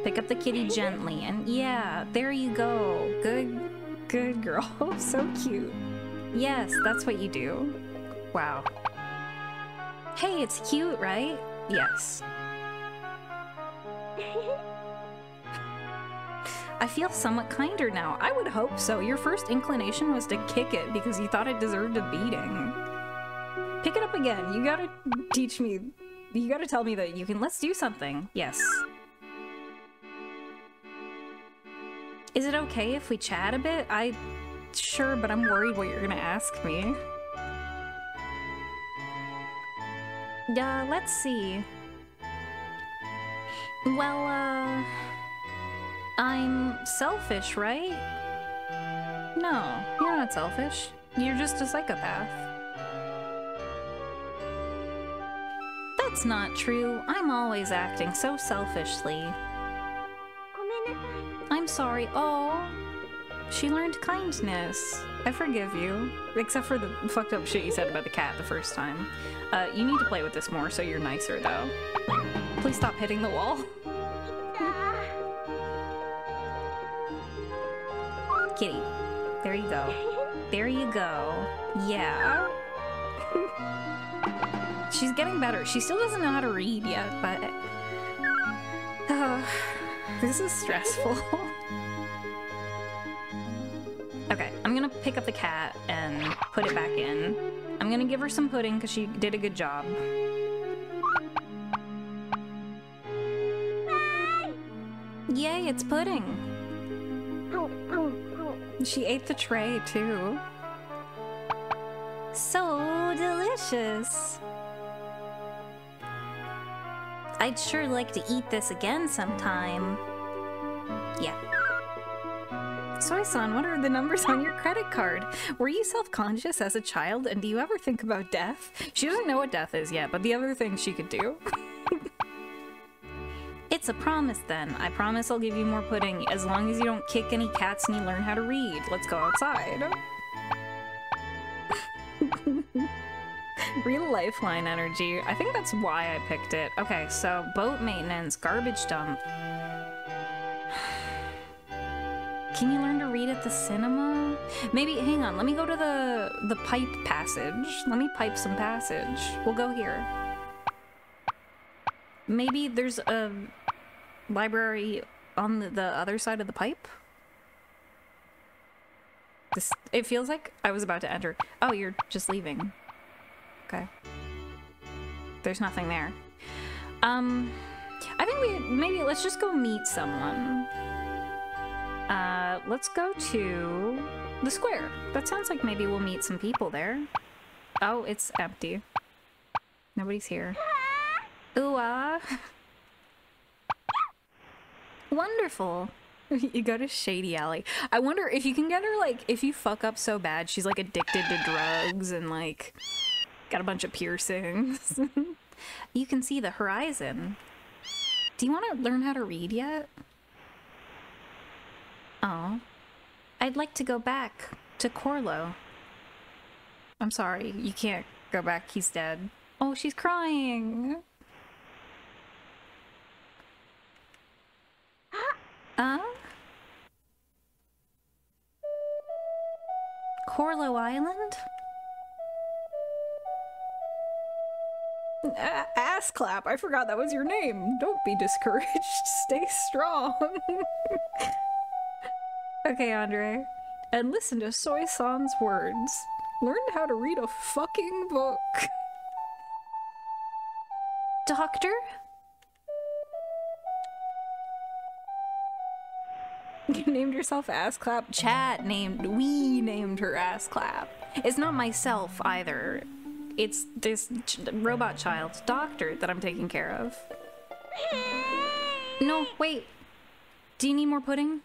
Pick up the kitty gently, and yeah, there you go. Good, good girl. so cute. Yes, that's what you do. Wow. Hey, it's cute, right? Yes. I feel somewhat kinder now. I would hope so. Your first inclination was to kick it because you thought it deserved a beating. Pick it up again. You gotta teach me. You gotta tell me that you can. Let's do something. Yes. Is it okay if we chat a bit? I... Sure, but I'm worried what you're gonna ask me. Uh, let's see. Well, uh... I'm selfish, right? No, you're not selfish. You're just a psychopath. That's not true. I'm always acting so selfishly. I'm sorry. Oh. She learned kindness. I forgive you. Except for the fucked up shit you said about the cat the first time. Uh, you need to play with this more so you're nicer, though. Please stop hitting the wall. Kitty. There you go. There you go. Yeah. She's getting better. She still doesn't know how to read yet, but... Oh, this is stressful. okay, I'm gonna pick up the cat and put it back in. I'm gonna give her some pudding because she did a good job. Yay, it's pudding. She ate the tray too. So delicious. I'd sure like to eat this again sometime. Yeah. Soy-san, what are the numbers on your credit card? Were you self-conscious as a child, and do you ever think about death? She doesn't know what death is yet, but the other thing she could do. it's a promise then. I promise I'll give you more pudding, as long as you don't kick any cats and you learn how to read. Let's go outside. Real lifeline energy. I think that's why I picked it. Okay, so boat maintenance, garbage dump. Can you learn to read at the cinema? Maybe, hang on, let me go to the, the pipe passage. Let me pipe some passage. We'll go here. Maybe there's a library on the, the other side of the pipe? This, it feels like I was about to enter. Oh, you're just leaving. Okay. There's nothing there. Um, I think we maybe let's just go meet someone. Uh, let's go to the square. That sounds like maybe we'll meet some people there. Oh, it's empty. Nobody's here. Ooh ah. Wonderful. you go to Shady Alley. I wonder if you can get her, like, if you fuck up so bad, she's, like, addicted to drugs and, like, got a bunch of piercings. you can see the horizon. Do you want to learn how to read yet? Oh. I'd like to go back to Corlo. I'm sorry, you can't go back, he's dead. Oh, she's crying. Uh? Corlo Island? A ass clap. I forgot that was your name. Don't be discouraged. Stay strong. okay, Andre. And listen to Soy San's words. Learn how to read a fucking book. Doctor? You named yourself Ass Clap? Chat named, we named her Ass Clap. It's not myself either. It's this ch robot child, Doctor, that I'm taking care of. No, wait. Do you need more pudding?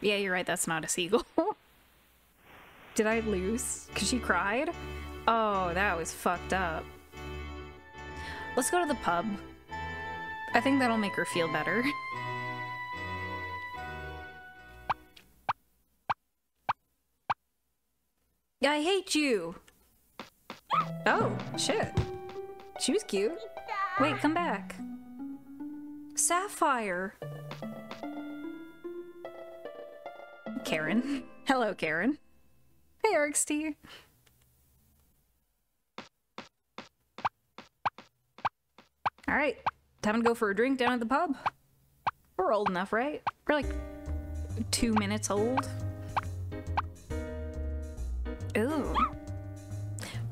Yeah, you're right, that's not a seagull. Did I lose? Because she cried? Oh, that was fucked up. Let's go to the pub. I think that'll make her feel better. I hate you! Oh, shit. She was cute. Wait, come back. Sapphire! Karen. Hello, Karen. Hey, RXT. Alright, time to go for a drink down at the pub. We're old enough, right? We're like two minutes old.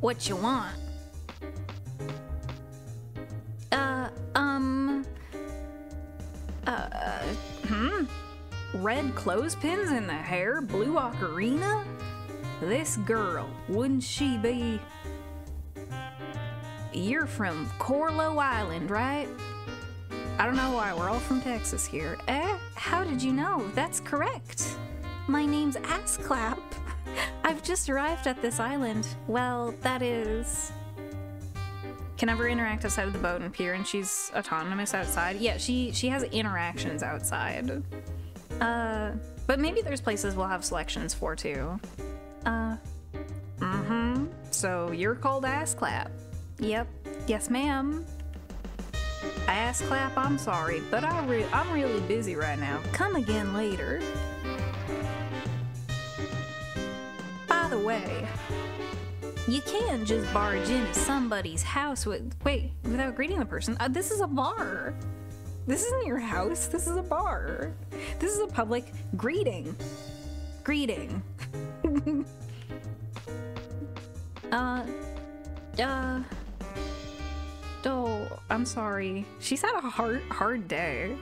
What you want? Uh, um... Uh, hmm? Red clothespins in the hair, blue ocarina? This girl, wouldn't she be... You're from Corlo Island, right? I don't know why, we're all from Texas here. Eh? How did you know? That's correct. My name's Assclap. I've just arrived at this island. Well, that is... Can never interact outside of the boat and pier, and she's autonomous outside. Yeah, she she has interactions outside. Uh, But maybe there's places we'll have selections for too. Uh, mm-hmm. So you're called Ass Clap. Yep. Yes, ma'am. Ass Clap, I'm sorry, but I re- I'm really busy right now. Come again later. You can't just barge into somebody's house with wait without greeting the person. Uh, this is a bar. This isn't your house. This is a bar. This is a public greeting. Greeting. uh, uh. Oh, I'm sorry. She's had a hard, hard day.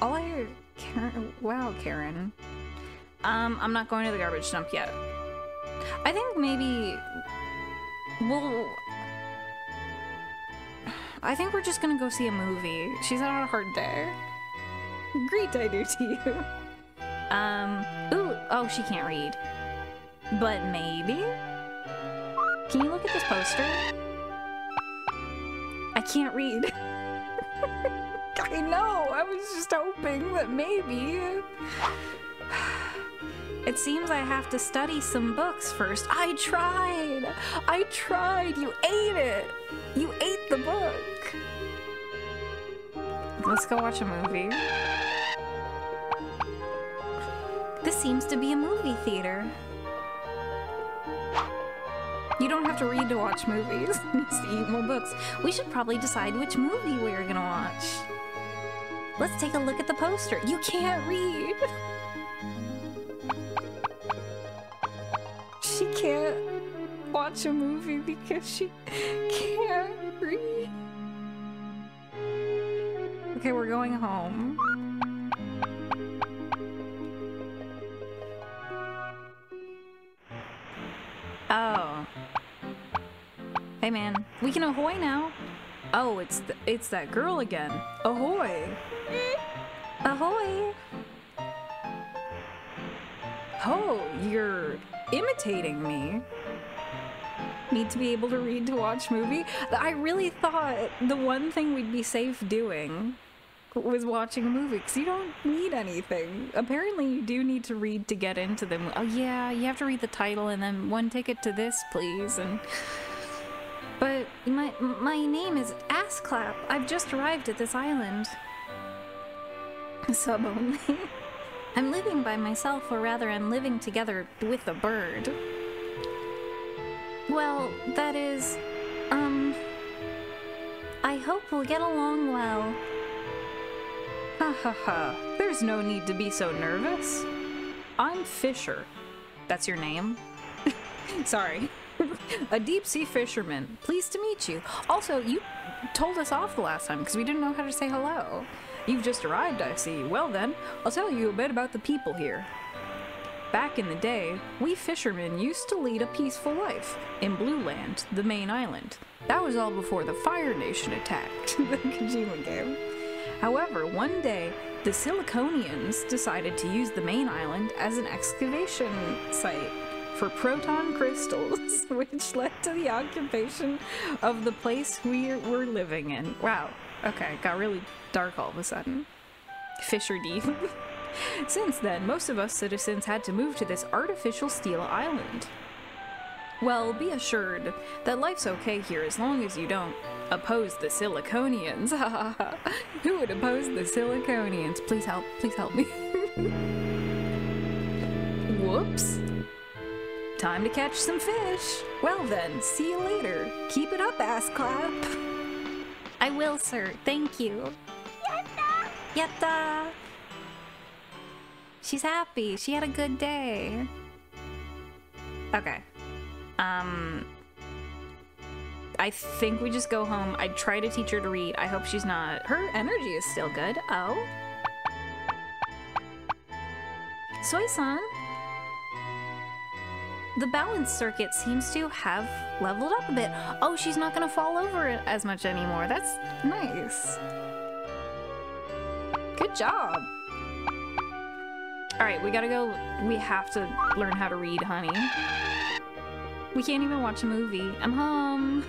All I, Karen. Wow, Karen. Um, I'm not going to the garbage dump yet. I think maybe we'll. I think we're just gonna go see a movie. She's had a hard day. Great I do to you. Um, ooh, oh, she can't read. But maybe? Can you look at this poster? I can't read. I know, I was just hoping that maybe. It seems I have to study some books first. I tried! I tried! You ate it! You ate the book! Let's go watch a movie. This seems to be a movie theater. You don't have to read to watch movies. Just eat more books. We should probably decide which movie we're gonna watch. Let's take a look at the poster. You can't read! watch a movie because she can't read. Okay, we're going home. Oh. Hey man, we can ahoy now. Oh, it's th it's that girl again. Ahoy. Ahoy. Oh, you're imitating me. Need to be able to read to watch movie. I really thought the one thing we'd be safe doing was watching a movie because you don't need anything. Apparently, you do need to read to get into them. Oh yeah, you have to read the title and then one ticket to this, please. And but my my name is Assclap. I've just arrived at this island. Sub only. I'm living by myself, or rather, I'm living together with a bird. Well, that is, um, I hope we'll get along well. Ha ha ha, there's no need to be so nervous. I'm Fisher. That's your name? Sorry. a deep sea fisherman. Pleased to meet you. Also, you told us off the last time because we didn't know how to say hello. You've just arrived, I see. Well then, I'll tell you a bit about the people here. Back in the day, we fishermen used to lead a peaceful life in Blue Land, the main island. That was all before the Fire Nation attacked the Kojima game. However, one day, the Siliconians decided to use the main island as an excavation site for proton crystals, which led to the occupation of the place we were living in. Wow, okay, got really dark all of a sudden. Fisher deep. Since then, most of us citizens had to move to this artificial steel island. Well, be assured that life's okay here as long as you don't oppose the Siliconians. Ha ha ha! Who would oppose the Siliconians? Please help, please help me. Whoops. Time to catch some fish. Well then, see you later. Keep it up, ass clap. I will, sir. Thank you. Yatta! Yatta! She's happy. She had a good day. Okay. Um. I think we just go home. I try to teach her to read. I hope she's not. Her energy is still good. Oh. Soy-san. The balance circuit seems to have leveled up a bit. Oh, she's not gonna fall over as much anymore. That's nice. Good job. All right, we gotta go. We have to learn how to read, honey. We can't even watch a movie. I'm home.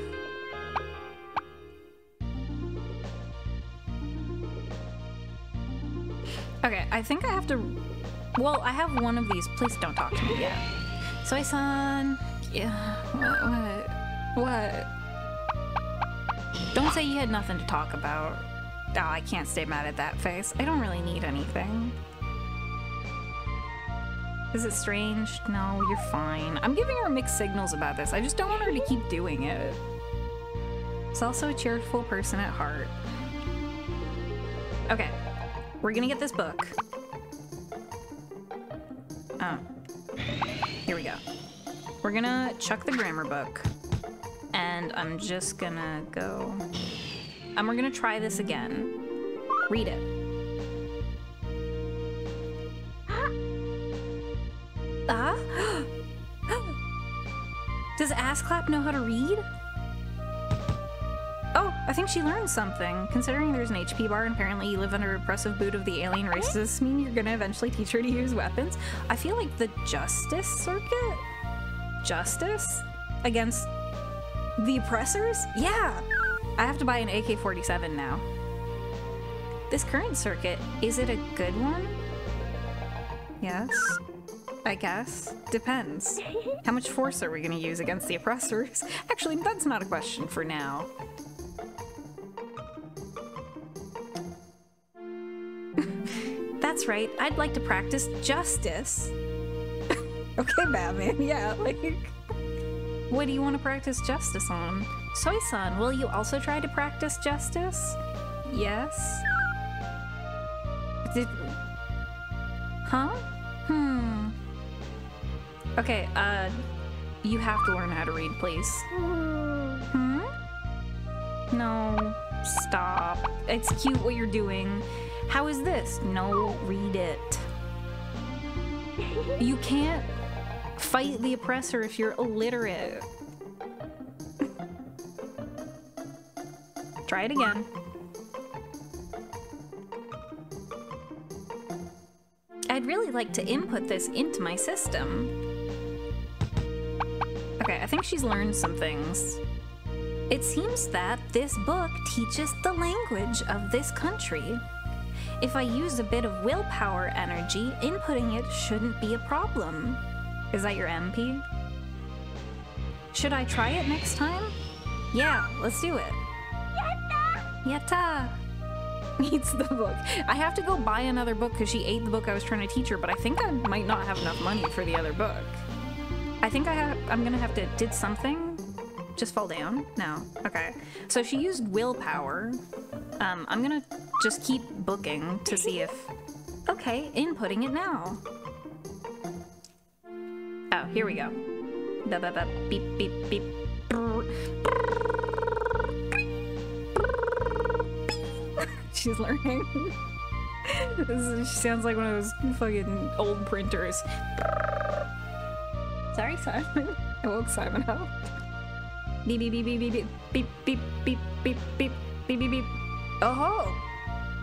Okay, I think I have to Well, I have one of these. Please don't talk to me yet. Soy-san. Yeah. What? What? What? Don't say you had nothing to talk about. Oh, I can't stay mad at that face. I don't really need anything. Is it strange? No, you're fine. I'm giving her mixed signals about this. I just don't want her to keep doing it. It's also a cheerful person at heart. Okay, we're gonna get this book. Oh, here we go. We're gonna chuck the grammar book, and I'm just gonna go. And we're gonna try this again. Read it. Clap know how to read? Oh, I think she learned something. Considering there's an HP bar and apparently you live under oppressive boot of the alien race, does this mean you're gonna eventually teach her to use weapons? I feel like the Justice Circuit? Justice? Against the oppressors? Yeah! I have to buy an AK-47 now. This current circuit, is it a good one? Yes. I guess. Depends. How much force are we gonna use against the oppressors? Actually, that's not a question for now. that's right, I'd like to practice justice. okay, Batman, yeah, like... What do you want to practice justice on? Soy-san, will you also try to practice justice? Yes? Did... Huh? Hmm. Okay, uh, you have to learn how to read, please. Hmm? No, stop. It's cute what you're doing. How is this? No, read it. You can't fight the oppressor if you're illiterate. Try it again. I'd really like to input this into my system. Okay, I think she's learned some things. It seems that this book teaches the language of this country. If I use a bit of willpower energy, inputting it shouldn't be a problem. Is that your MP? Should I try it next time? Yeah, let's do it. Yatta! Eats the book. I have to go buy another book because she ate the book I was trying to teach her, but I think I might not have enough money for the other book. I think I have, I'm gonna have to, did something just fall down? No, okay. So she used willpower. Um, I'm gonna just keep booking to see if, okay, inputting it now. Oh, here we go. Beep beep beep. She's learning. she sounds like one of those fucking old printers. Simon. I woke Simon up. Beep beep beep beep beep beep beep beep beep beep beep beep beep. Oh!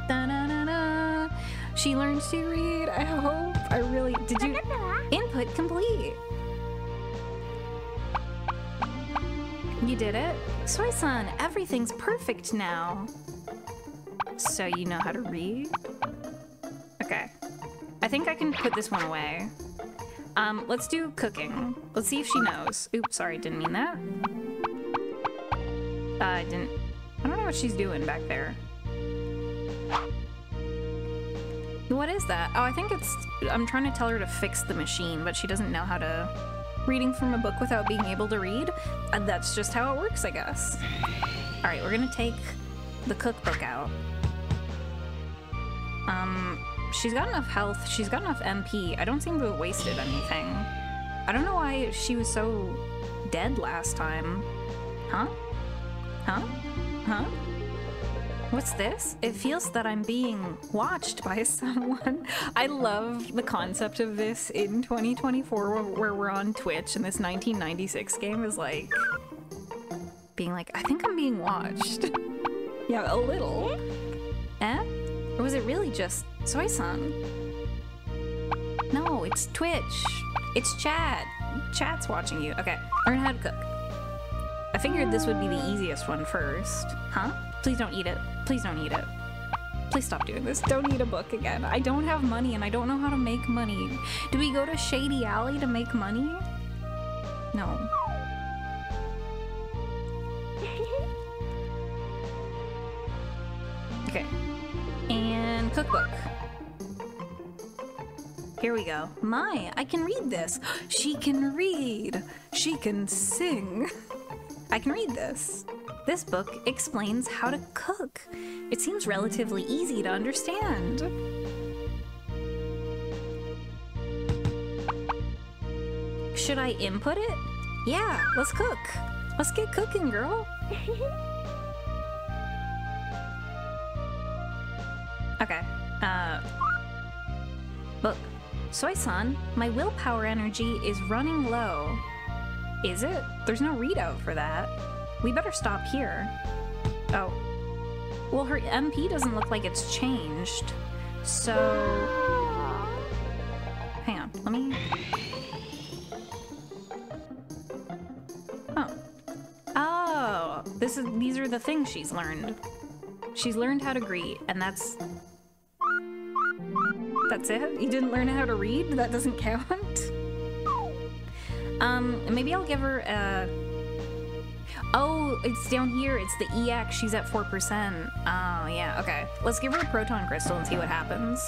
Da na na na. She learned to read. I hope. I really did. You input complete. You did it, Soy-san. Everything's perfect now. So you know how to read? Okay. I think I can put this one away. Um, let's do cooking. Let's see if she knows. Oops, sorry, didn't mean that. Uh, I didn't... I don't know what she's doing back there. What is that? Oh, I think it's... I'm trying to tell her to fix the machine, but she doesn't know how to... Reading from a book without being able to read? That's just how it works, I guess. Alright, we're gonna take the cookbook out. Um, she's got enough health, she's got enough MP. I don't seem to have wasted anything. I don't know why she was so dead last time. Huh? Huh? Huh? What's this? It feels that I'm being watched by someone. I love the concept of this in 2024 where we're on Twitch and this 1996 game is like being like, I think I'm being watched. yeah, a little. Eh? Or was it really just Soy-san? No, it's Twitch. It's Chad. Chad's watching you. Okay, learn how to cook. I figured this would be the easiest one first. Huh? Please don't eat it. Please don't eat it. Please stop doing this. Don't eat a book again. I don't have money and I don't know how to make money. Do we go to Shady Alley to make money? No. Okay. Cookbook. Here we go. My, I can read this. She can read. She can sing. I can read this. This book explains how to cook. It seems relatively easy to understand. Should I input it? Yeah, let's cook. Let's get cooking, girl. Okay. Uh. Look, Soy-san, my willpower energy is running low. Is it? There's no readout for that. We better stop here. Oh. Well, her MP doesn't look like it's changed. So... Hang on, let me... Oh. Oh! This is, these are the things she's learned. She's learned how to greet, and that's... That's it? You didn't learn how to read? That doesn't count? Um, maybe I'll give her a... Oh, it's down here. It's the EX. She's at 4%. Oh, yeah. Okay. Let's give her a proton crystal and see what happens.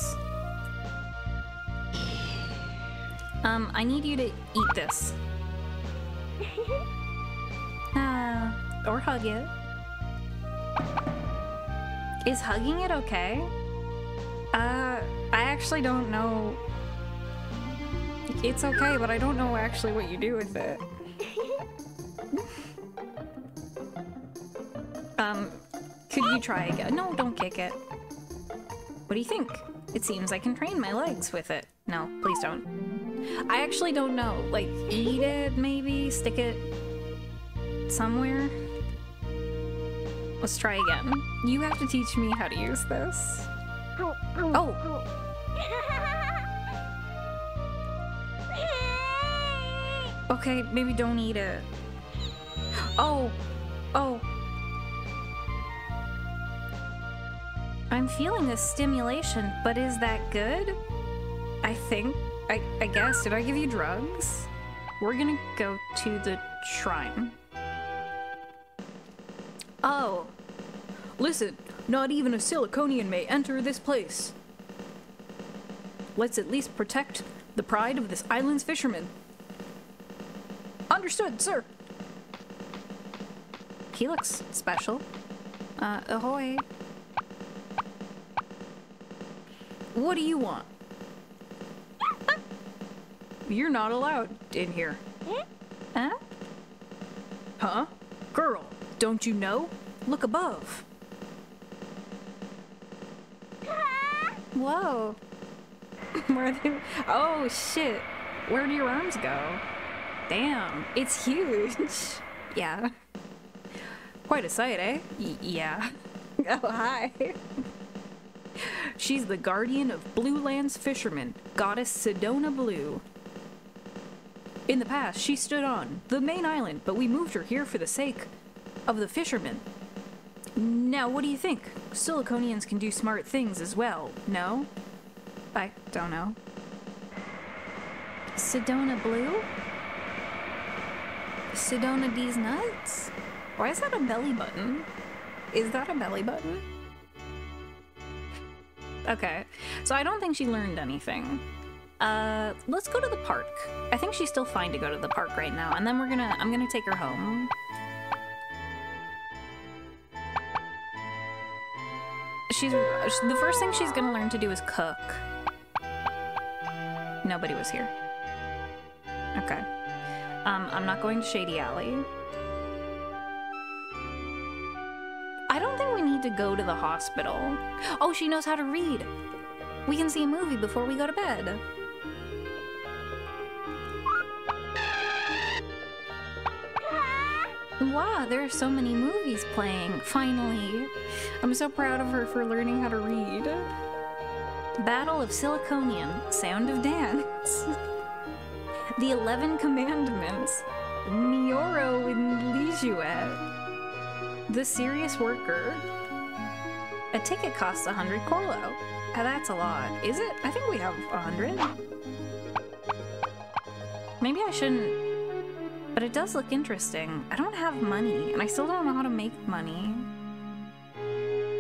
Um, I need you to eat this. Ah, or hug it. Is hugging it okay? Uh, I actually don't know. It's okay, but I don't know actually what you do with it. um, could you try again? No, don't kick it. What do you think? It seems I can train my legs with it. No, please don't. I actually don't know. Like, eat it, maybe? Stick it somewhere? Let's try again. You have to teach me how to use this. Oh! Okay, maybe don't eat it. Oh! Oh! I'm feeling a stimulation, but is that good? I think. I, I guess. Did I give you drugs? We're gonna go to the shrine. Oh. Listen, not even a Siliconian may enter this place. Let's at least protect the pride of this island's fishermen. Understood, sir. He looks special. Uh, ahoy. What do you want? You're not allowed in here. Huh? Huh? Girl, don't you know? Look above. Whoa. Where are they? Oh, shit. Where do your arms go? Damn, it's huge. yeah. Quite a sight, eh? Y yeah. oh, hi. She's the guardian of Blue Land's fishermen, goddess Sedona Blue. In the past, she stood on the main island, but we moved her here for the sake of the fishermen. Now, what do you think? Siliconians can do smart things as well, no? I don't know. Sedona Blue? Sedona D's nuts? Why is that a belly button? Is that a belly button? Okay, so I don't think she learned anything. Uh, let's go to the park. I think she's still fine to go to the park right now, and then we're gonna- I'm gonna take her home. She's- the first thing she's gonna learn to do is cook. Nobody was here. Okay. Um, I'm not going to Shady Alley. I don't think we need to go to the hospital. Oh, she knows how to read. We can see a movie before we go to bed. Wow, there are so many movies playing, finally. I'm so proud of her for learning how to read. Battle of Siliconian, Sound of Dance. the Eleven Commandments, Nioro in Lijuet. The Serious Worker. A ticket costs 100 Corlo. Uh, that's a lot. Is it? I think we have 100. Maybe I shouldn't... But it does look interesting. I don't have money, and I still don't know how to make money.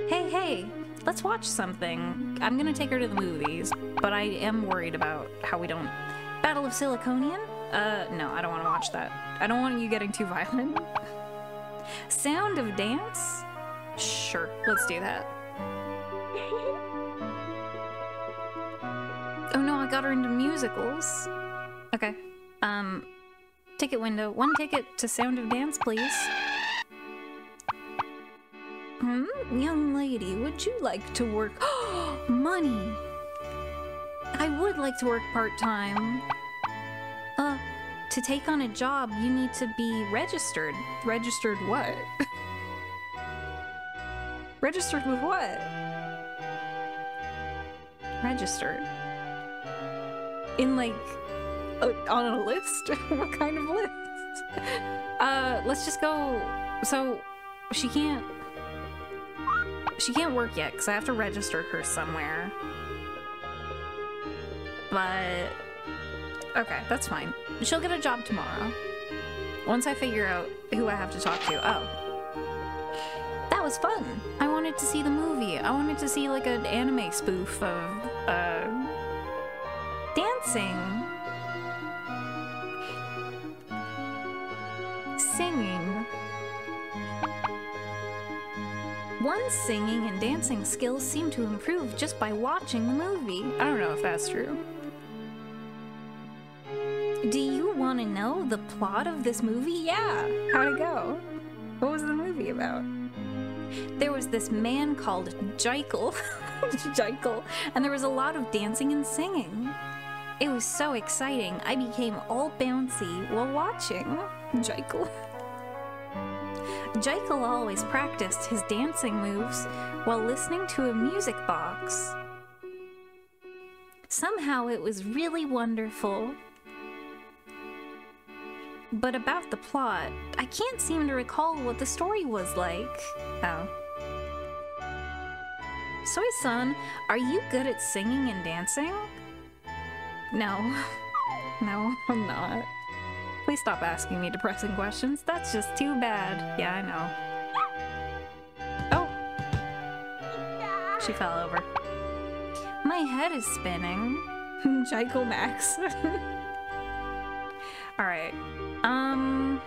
Hey, hey, let's watch something. I'm gonna take her to the movies, but I am worried about how we don't... Battle of Siliconian? Uh, no, I don't want to watch that. I don't want you getting too violent. Sound of Dance? Sure, let's do that. Oh no, I got her into musicals. Okay. Um, ticket window. One ticket to Sound of Dance, please. Hmm, young lady, would you like to work? Money! I would like to work part-time. Uh, to take on a job, you need to be registered. Registered what? registered with what? Registered. In like, on a list? what kind of list? Uh, let's just go. So, she can't. She can't work yet because I have to register her somewhere. But okay, that's fine. She'll get a job tomorrow. Once I figure out who I have to talk to. Oh. That was fun. I wanted to see the movie. I wanted to see like an anime spoof of uh dancing. Singing. One's singing and dancing skills seem to improve just by watching the movie. I don't know if that's true. Do you want to know the plot of this movie? Yeah. How'd it go? What was the movie about? There was this man called Jekyll. Jekyll. And there was a lot of dancing and singing. It was so exciting, I became all bouncy while watching Jekyll. Jekyll always practiced his dancing moves while listening to a music box. Somehow it was really wonderful. But about the plot, I can't seem to recall what the story was like. Oh. Soy-san, are you good at singing and dancing? No. No, I'm not. Please stop asking me depressing questions. That's just too bad. Yeah, I know. Oh! She fell over. My head is spinning. Jekyll Max. Alright. Um...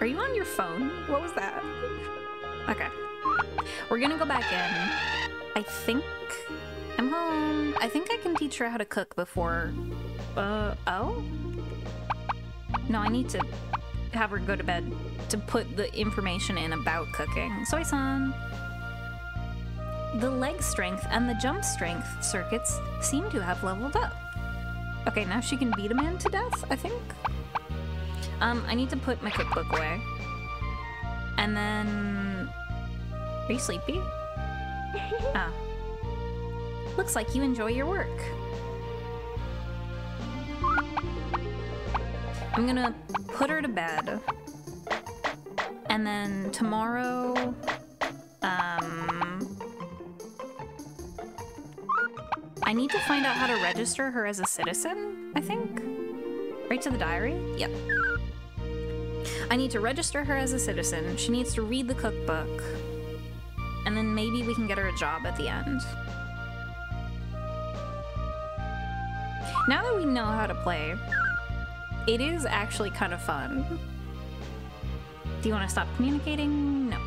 Are you on your phone? What was that? Okay. We're gonna go back in. I think I'm home. I think I can teach her how to cook before... Uh, oh? No, I need to have her go to bed to put the information in about cooking. Soy-san! The leg strength and the jump strength circuits seem to have leveled up. Okay, now she can beat a man to death, I think? Um, I need to put my cookbook away. And then... Are you sleepy? Ah. Looks like you enjoy your work. I'm gonna put her to bed. And then tomorrow, um, I need to find out how to register her as a citizen, I think. Right to the diary? Yep. I need to register her as a citizen. She needs to read the cookbook. And then maybe we can get her a job at the end. Now that we know how to play, it is actually kind of fun. Do you want to stop communicating? No.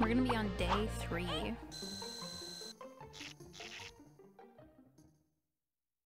We're gonna be on day three.